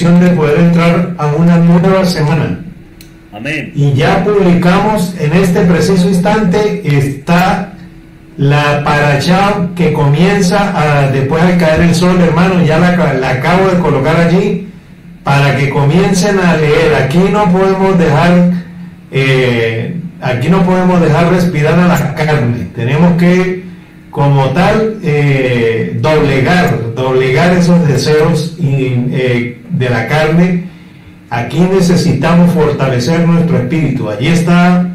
Bendición de poder entrar a una nueva semana. Amén. Y ya publicamos en este preciso instante está la para allá que comienza a, después de caer el sol, hermano, ya la, la acabo de colocar allí para que comiencen a leer. Aquí no podemos dejar, eh, aquí no podemos dejar respirar a la carne. Tenemos que como tal eh, doblegar, doblegar esos deseos eh, de la carne. Aquí necesitamos fortalecer nuestro espíritu. Allí está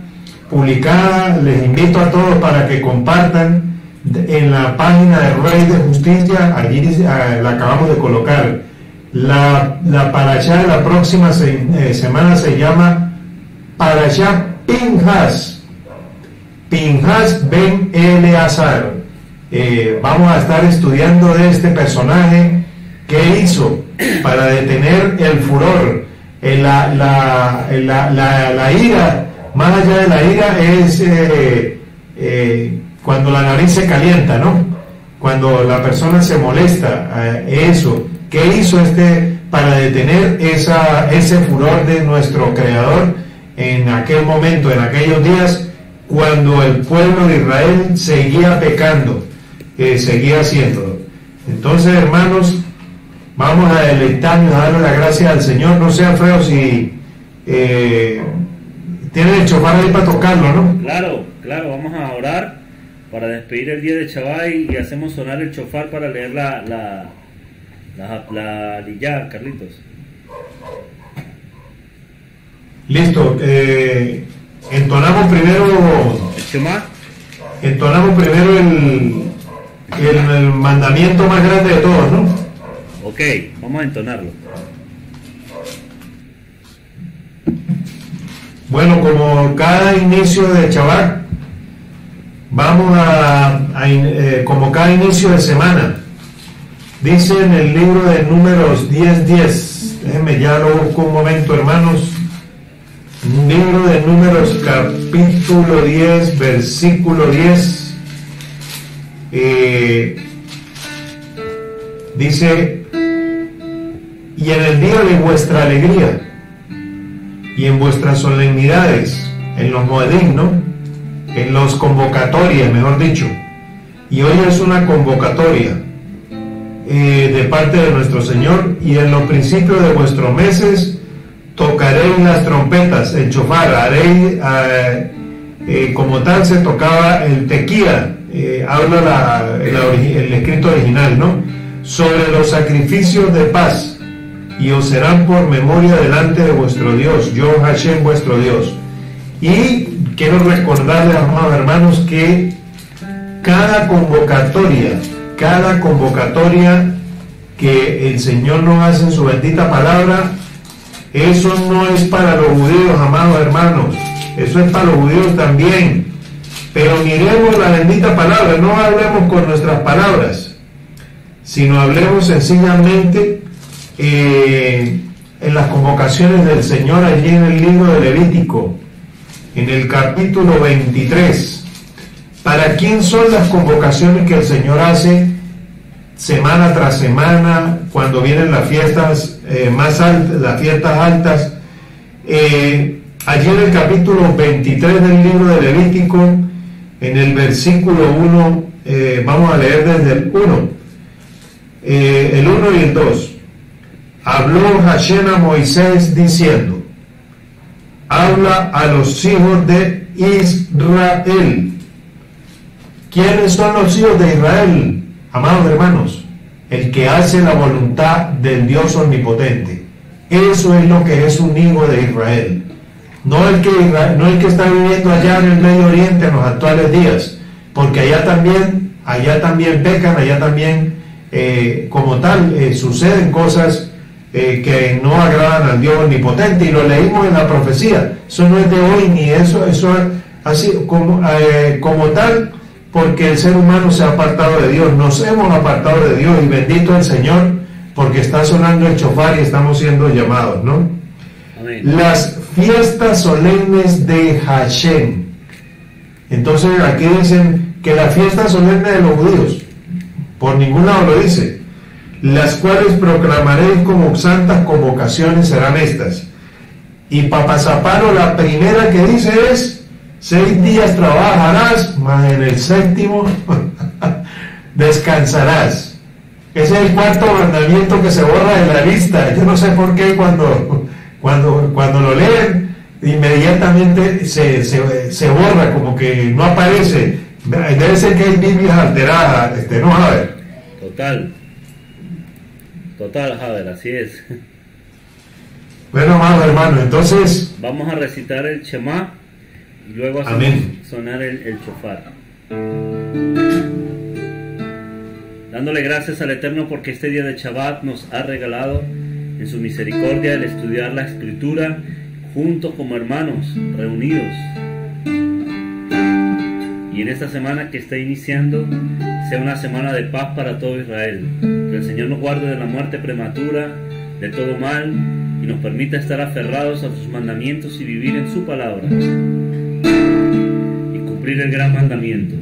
publicada, les invito a todos para que compartan en la página de Rey de Justicia, allí ah, la acabamos de colocar. La, la de la próxima eh, semana se llama allá Pinjas. Pinjas Ben Eleazar. Eh, vamos a estar estudiando de este personaje, qué hizo para detener el furor, eh, la, la, ira, más allá de la ira es eh, cuando la nariz se calienta, ¿no? Cuando la persona se molesta, eso, ¿qué hizo este para detener esa, ese furor de nuestro Creador en aquel momento, en aquellos días? cuando el pueblo de Israel seguía pecando, seguía haciéndolo. Entonces, hermanos, vamos a deleitarnos, a darle la gracia al Señor. No sea feo si eh, tiene el chofar ahí para tocarlo, ¿no? Claro, claro, vamos a orar para despedir el día de Chabay y hacemos sonar el chofar para leer la, la, la, la, Carlitos. Listo. eh, entonamos primero, entonamos primero el, el, el mandamiento más grande de todos, ¿no? Ok, vamos a entonarlo. Bueno, como cada inicio de Shabbat, vamos a, eh, como cada inicio de semana, dice en el libro de números 10.10, déjenme ya lo busco un momento hermanos, libro de números capítulo 10, versículo 10, eh, dice, y en el día de vuestra alegría, y en vuestras solemnidades, en los moedín, ¿no? En los convocatorias, mejor dicho. Y hoy es una convocatoria eh, de parte de nuestro Señor. Y en los principios de vuestros meses tocaréis las trompetas, el chofar, haréis, eh, eh, como tal se tocaba el tequía, habla el escrito original, ¿no? Sobre los sacrificios de paz y os serán por memoria delante de vuestro Dios, yo Hashem vuestro Dios. Y quiero recordarles, amados hermanos, que cada convocatoria, cada convocatoria que el Señor nos hace en su bendita palabra, eso no es para los judíos, amados hermanos, eso es para los judíos también. Pero miremos la bendita palabra, no hablemos con nuestras palabras, sino hablemos sencillamente en las convocaciones del Señor allí en el libro de Levítico, en el capítulo 23. ¿Para quién son las convocaciones que el Señor hace semana tras semana, cuando vienen las fiestas eh, más altas, las fiestas altas? Eh, allí en el capítulo 23 del libro de Levítico, en el versículo 1, eh, vamos a leer desde el 1, eh, el 1 y el 2. Habló Hashem a Moisés diciendo, habla a los hijos de Israel. ¿Quiénes son los hijos de Israel, amados hermanos? El que hace la voluntad del Dios omnipotente. Eso es lo que es un hijo de Israel. No el que, no el que está viviendo allá en el Medio Oriente en los actuales días, porque allá también, allá también pecan, allá también, eh, como tal, eh, suceden cosas eh, que no agradan al Dios omnipotente y lo leímos en la profecía. Eso no es de hoy ni eso, eso es así como, eh, como tal, porque el ser humano se ha apartado de Dios, nos hemos apartado de Dios y bendito el Señor porque está sonando el chofar y estamos siendo llamados, ¿no? Amén. Las fiestas solemnes de Hashem. Entonces aquí dicen que la fiesta solemne de los judíos, por ningún lado lo dice, las cuales proclamaréis como santas convocaciones serán estas. Y Papazaparo la primera que dice es, seis días trabajarás, mas en el séptimo [LAUGHS] descansarás. Ese es el cuarto mandamiento que se borra de la lista. Yo no sé por qué cuando, cuando, cuando lo leen, inmediatamente se, se, se borra, como que no aparece. Debe ser que hay Biblias alteradas, este, no, a ver. Total. Total, Javier, así es. Bueno, amados hermanos, entonces, Vamos a recitar el Shema y luego Amén. sonar el, el chofar. Dándole gracias al Eterno porque este día de Shabbat nos ha regalado en su misericordia el estudiar la escritura juntos como hermanos, reunidos. Y en esta semana que está iniciando sea una semana de paz para todo Israel. Que el Señor nos guarde de la muerte prematura, de todo mal y nos permita estar aferrados a sus mandamientos y vivir en su palabra. Y cumplir el gran mandamiento.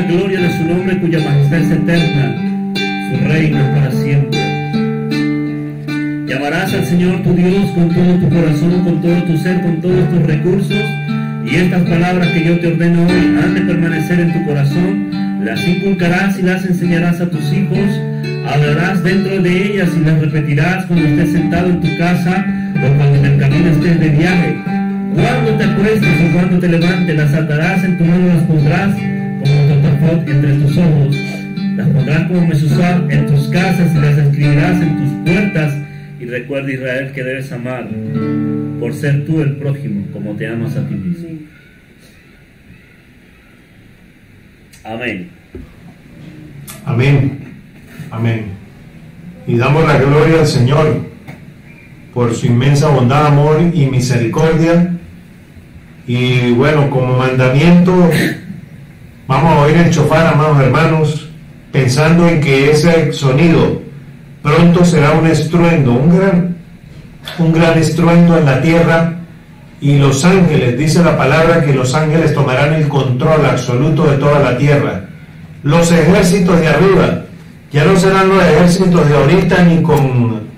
La gloria de su nombre cuya majestad es eterna, su reino para siempre. Llamarás al Señor tu Dios con todo tu corazón, con todo tu ser, con todos tus recursos, y estas palabras que yo te ordeno hoy han de permanecer en tu corazón, las inculcarás y las enseñarás a tus hijos, hablarás dentro de ellas y las repetirás cuando estés sentado en tu casa o cuando en el camino estés de viaje. Cuando te acuestes o cuando te levantes, las atarás en tu mano, las pondrás entre tus ojos, las pondrás como mesusá en tus casas y las escribirás en tus puertas. Y recuerda Israel que debes amar por ser tú el prójimo como te amas a ti mismo. Amén. Amén. Amén. Y damos la gloria al Señor por su inmensa bondad, amor y misericordia. Y bueno, como mandamiento, vamos a oír el chofar, amados hermanos, pensando en que ese sonido pronto será un estruendo, un gran, un gran estruendo en la tierra. Y los ángeles, dice la palabra que los ángeles tomarán el control absoluto de toda la tierra. Los ejércitos de arriba ya no serán los ejércitos de ahorita ni con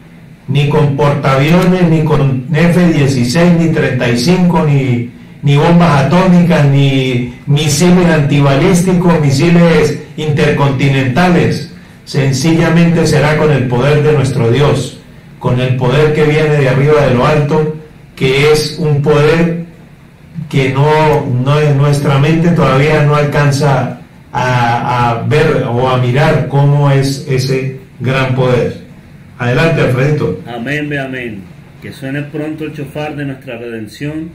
ni con portaaviones, ni con F-16, ni 35, ni, ni bombas atómicas, ni misiles antibalísticos, misiles intercontinentales. Sencillamente será con el poder de nuestro Dios, con el poder que viene de arriba de lo alto, que es un poder que no, no nuestra mente todavía no alcanza a, ver o a mirar cómo es ese gran poder. Adelante, Alfredito. Amén, amén. Que suene pronto el chofar de nuestra redención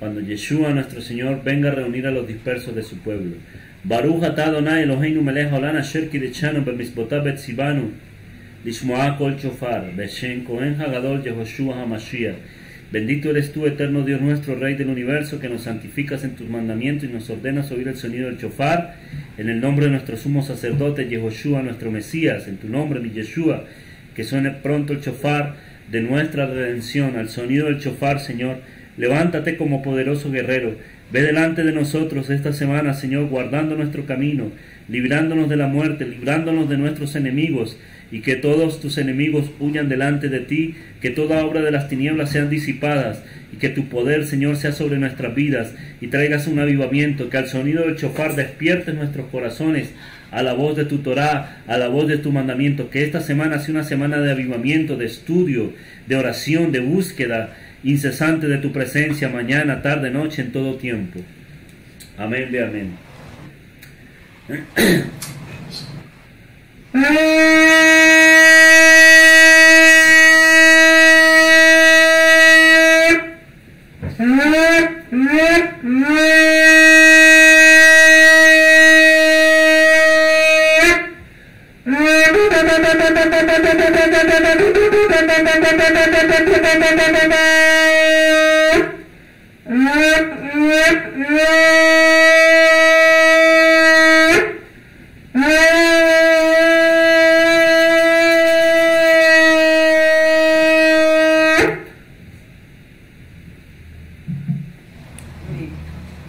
cuando Yeshua, nuestro Señor, venga a reunir a los dispersos de su pueblo. Baruch atah Adonai Eloheinu melech haolam asher kideshanu b'mitzvotav betzivanu lishmoa kol chofar b'shem kohen hagadol Yehoshua HaMashiach. Bendito eres tú, eterno Dios nuestro, Rey del universo, que nos santificas en tus mandamientos y nos ordenas oír el sonido del chofar. En el nombre de nuestro sumo sacerdote, Yehoshua, nuestro Mesías, en tu nombre, mi Yeshua, que suene pronto el chofar de nuestra redención, al sonido del chofar, Señor. Levántate como poderoso guerrero. Ve delante de nosotros esta semana, Señor, guardando nuestro camino, librándonos de la muerte, librándonos de nuestros enemigos, y que todos tus enemigos huyan delante de ti, que toda obra de las tinieblas sean disipadas, y que tu poder, Señor, sea sobre nuestras vidas, y traigas un avivamiento, que al sonido del chofar despiertes nuestros corazones a la voz de tu Torah, a la voz de tu mandamiento, que esta semana sea una semana de avivamiento, de estudio, de oración, de búsqueda incesante de tu presencia, mañana, tarde, noche, en todo tiempo. Amén, ve amén. [CLEARS THROAT]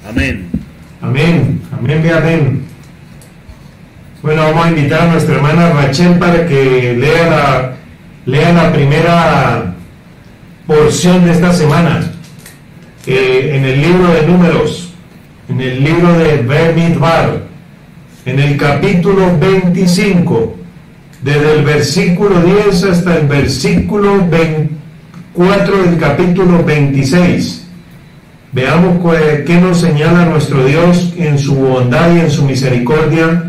Amén. Amén, amén, amén. Bueno, vamos a invitar a nuestra hermana Rachel para que lea la, lea la primera porción de esta semana en el libro de Números, en el libro de Bermitbar, en el capítulo 25, desde el versículo 10 hasta el versículo 24 del capítulo 26. Veamos qué nos señala nuestro Dios en su bondad y en su misericordia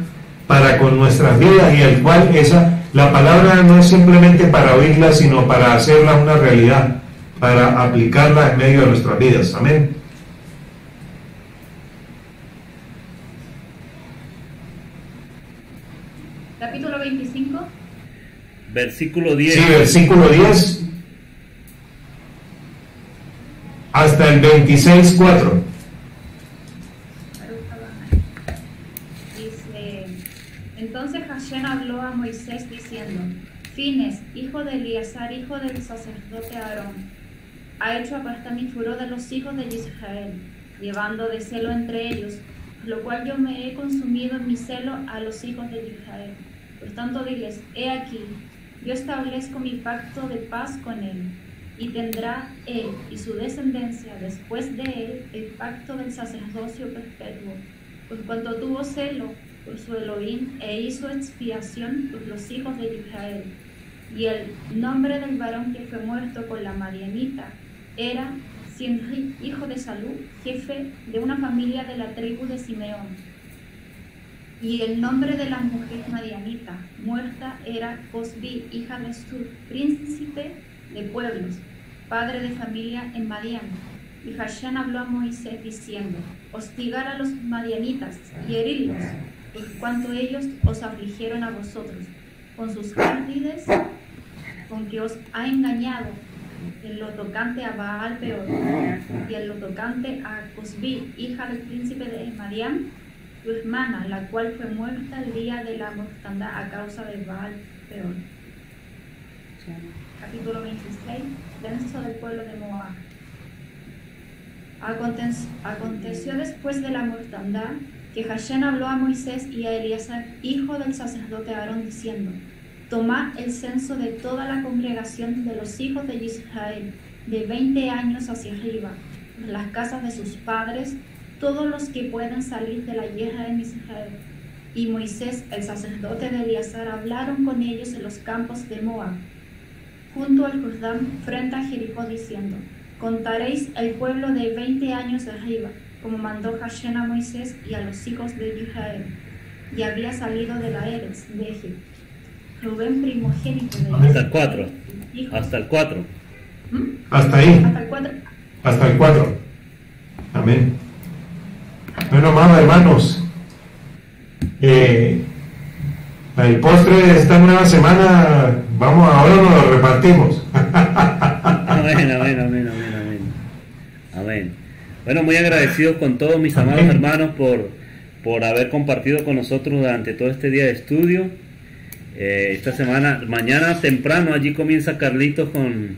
para con nuestras vidas y el cual esa la palabra no es simplemente para oírla, sino para hacerla una realidad, para aplicarla en medio de nuestras vidas. Amén. Capítulo 25. Versículo 10. Sí, versículo 10 hasta el 26, 4. Dice, entonces Hashem habló a Moisés diciendo, Fines, hijo de Eleazar, hijo del sacerdote Aarón, ha hecho apartar mi furor de los hijos de Israel, llevando de celo entre ellos, lo cual yo me he consumido en mi celo a los hijos de Israel. Por tanto, diles, he aquí, yo establezco mi pacto de paz con él, y tendrá él y su descendencia después de él el pacto del sacerdocio perpetuo, pues cuanto tuvo celo por su Elohim e hizo expiación por los hijos de Israel. Y el nombre del varón que fue muerto con la Marianita era Sinri, hijo de Salú, jefe de una familia de la tribu de Simeón. Y el nombre de la mujer Marianita muerta era Cosbi, hija de Sur, príncipe de pueblos, padre de familia en Madian. Y Hashem habló a Moisés diciendo, hostigar a los madianitas y herirlos, por cuanto ellos os afligieron a vosotros, con sus ardides, con que os ha engañado en lo tocante a Baal Peor y en lo tocante a Cosbi, hija del príncipe de Madian, tu hermana, la cual fue muerta el día de la mortandad a causa de Baal Peor. Capítulo 26, censo del pueblo de Moab. Aconteció después de la mortandad que Hashem habló a Moisés y a Elías, hijo del sacerdote Aarón, diciendo, Tomad el censo de toda la congregación de los hijos de Israel, de veinte años hacia arriba, las casas de sus padres, todos los que puedan salir de la tierra de Israel. Y Moisés, el sacerdote de Eleazar, hablaron con ellos en los campos de Moab, junto al Jordán, frente a Jericó, diciendo, Contaréis el pueblo de veinte años arriba, como mandó Hashem a Moisés y a los hijos de Israel, y había salido de la Eres, de Egipto. Rubén primogénito de Hasta el 4. Hasta el 4. ¿Mm? Hasta ahí, Hasta el 4. hasta el 4. Amén. Bueno, amados hermanos, eh, el postre de esta nueva semana, vamos, ahora nos lo repartimos. [LAUGHS] Amén, amén, amén, amén, amén. Amén. Bueno, muy agradecido con todos mis amados hermanos por, por haber compartido con nosotros durante todo este día de estudio. Eh, esta semana, mañana temprano, allí comienza Carlitos con,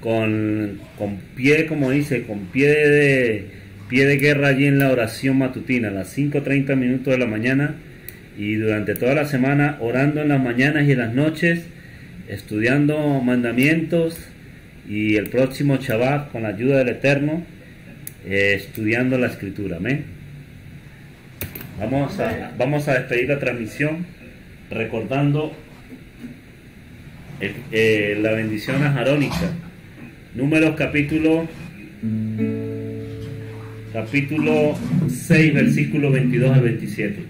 con, con pie, como dice, con pie de, pie de guerra allí en la oración matutina, a las 5.30 minutos de la mañana. Y durante toda la semana orando en las mañanas y en las noches, estudiando mandamientos y el próximo Shabbat con la ayuda del Eterno, eh, estudiando la escritura. Amén. Vamos a, vamos a despedir la transmisión recordando eh, eh, la bendición ajarónica. Números capítulo capítulo 6 versículo 22 al 27.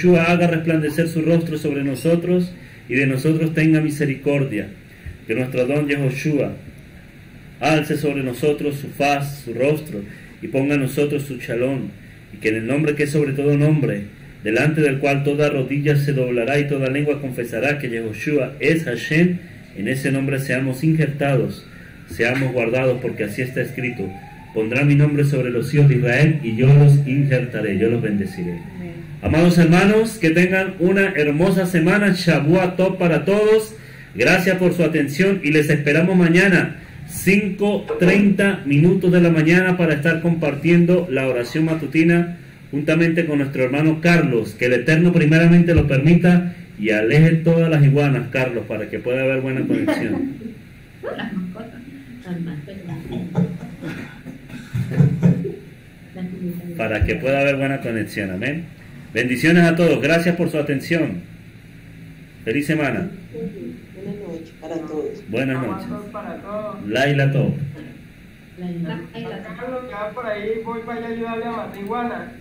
Yehoshua haga resplandecer su rostro sobre nosotros y de nosotros tenga misericordia. Que nuestro don Yehoshua alce sobre nosotros su faz, su rostro, y ponga nosotros su chalón, y que en el nombre que es sobre todo nombre, delante del cual toda rodilla se doblará y toda lengua confesará que Yehoshua es Hashem, en ese nombre seamos injertados, seamos guardados, porque así está escrito. Pondrá mi nombre sobre los hijos de Israel y yo los injertaré, yo los bendeciré. Amados hermanos, que tengan una hermosa semana, Shabua Top para todos. Gracias por su atención y les esperamos mañana, 5.30 minutos de la mañana, para estar compartiendo la oración matutina juntamente con nuestro hermano Carlos. Que el Eterno primeramente lo permita y aleje todas las iguanas, Carlos, para que pueda haber buena conexión. [LAUGHS] [LAUGHS] [LAUGHS] Para que pueda haber buena conexión, amén. Bendiciones a todos, gracias por su atención. Feliz semana. Buenas noches para todos. Buenas noches. para todos. Laila Top. La- la- la- Carlos, ya por ahí voy para allá a ayudarle a matar iguana.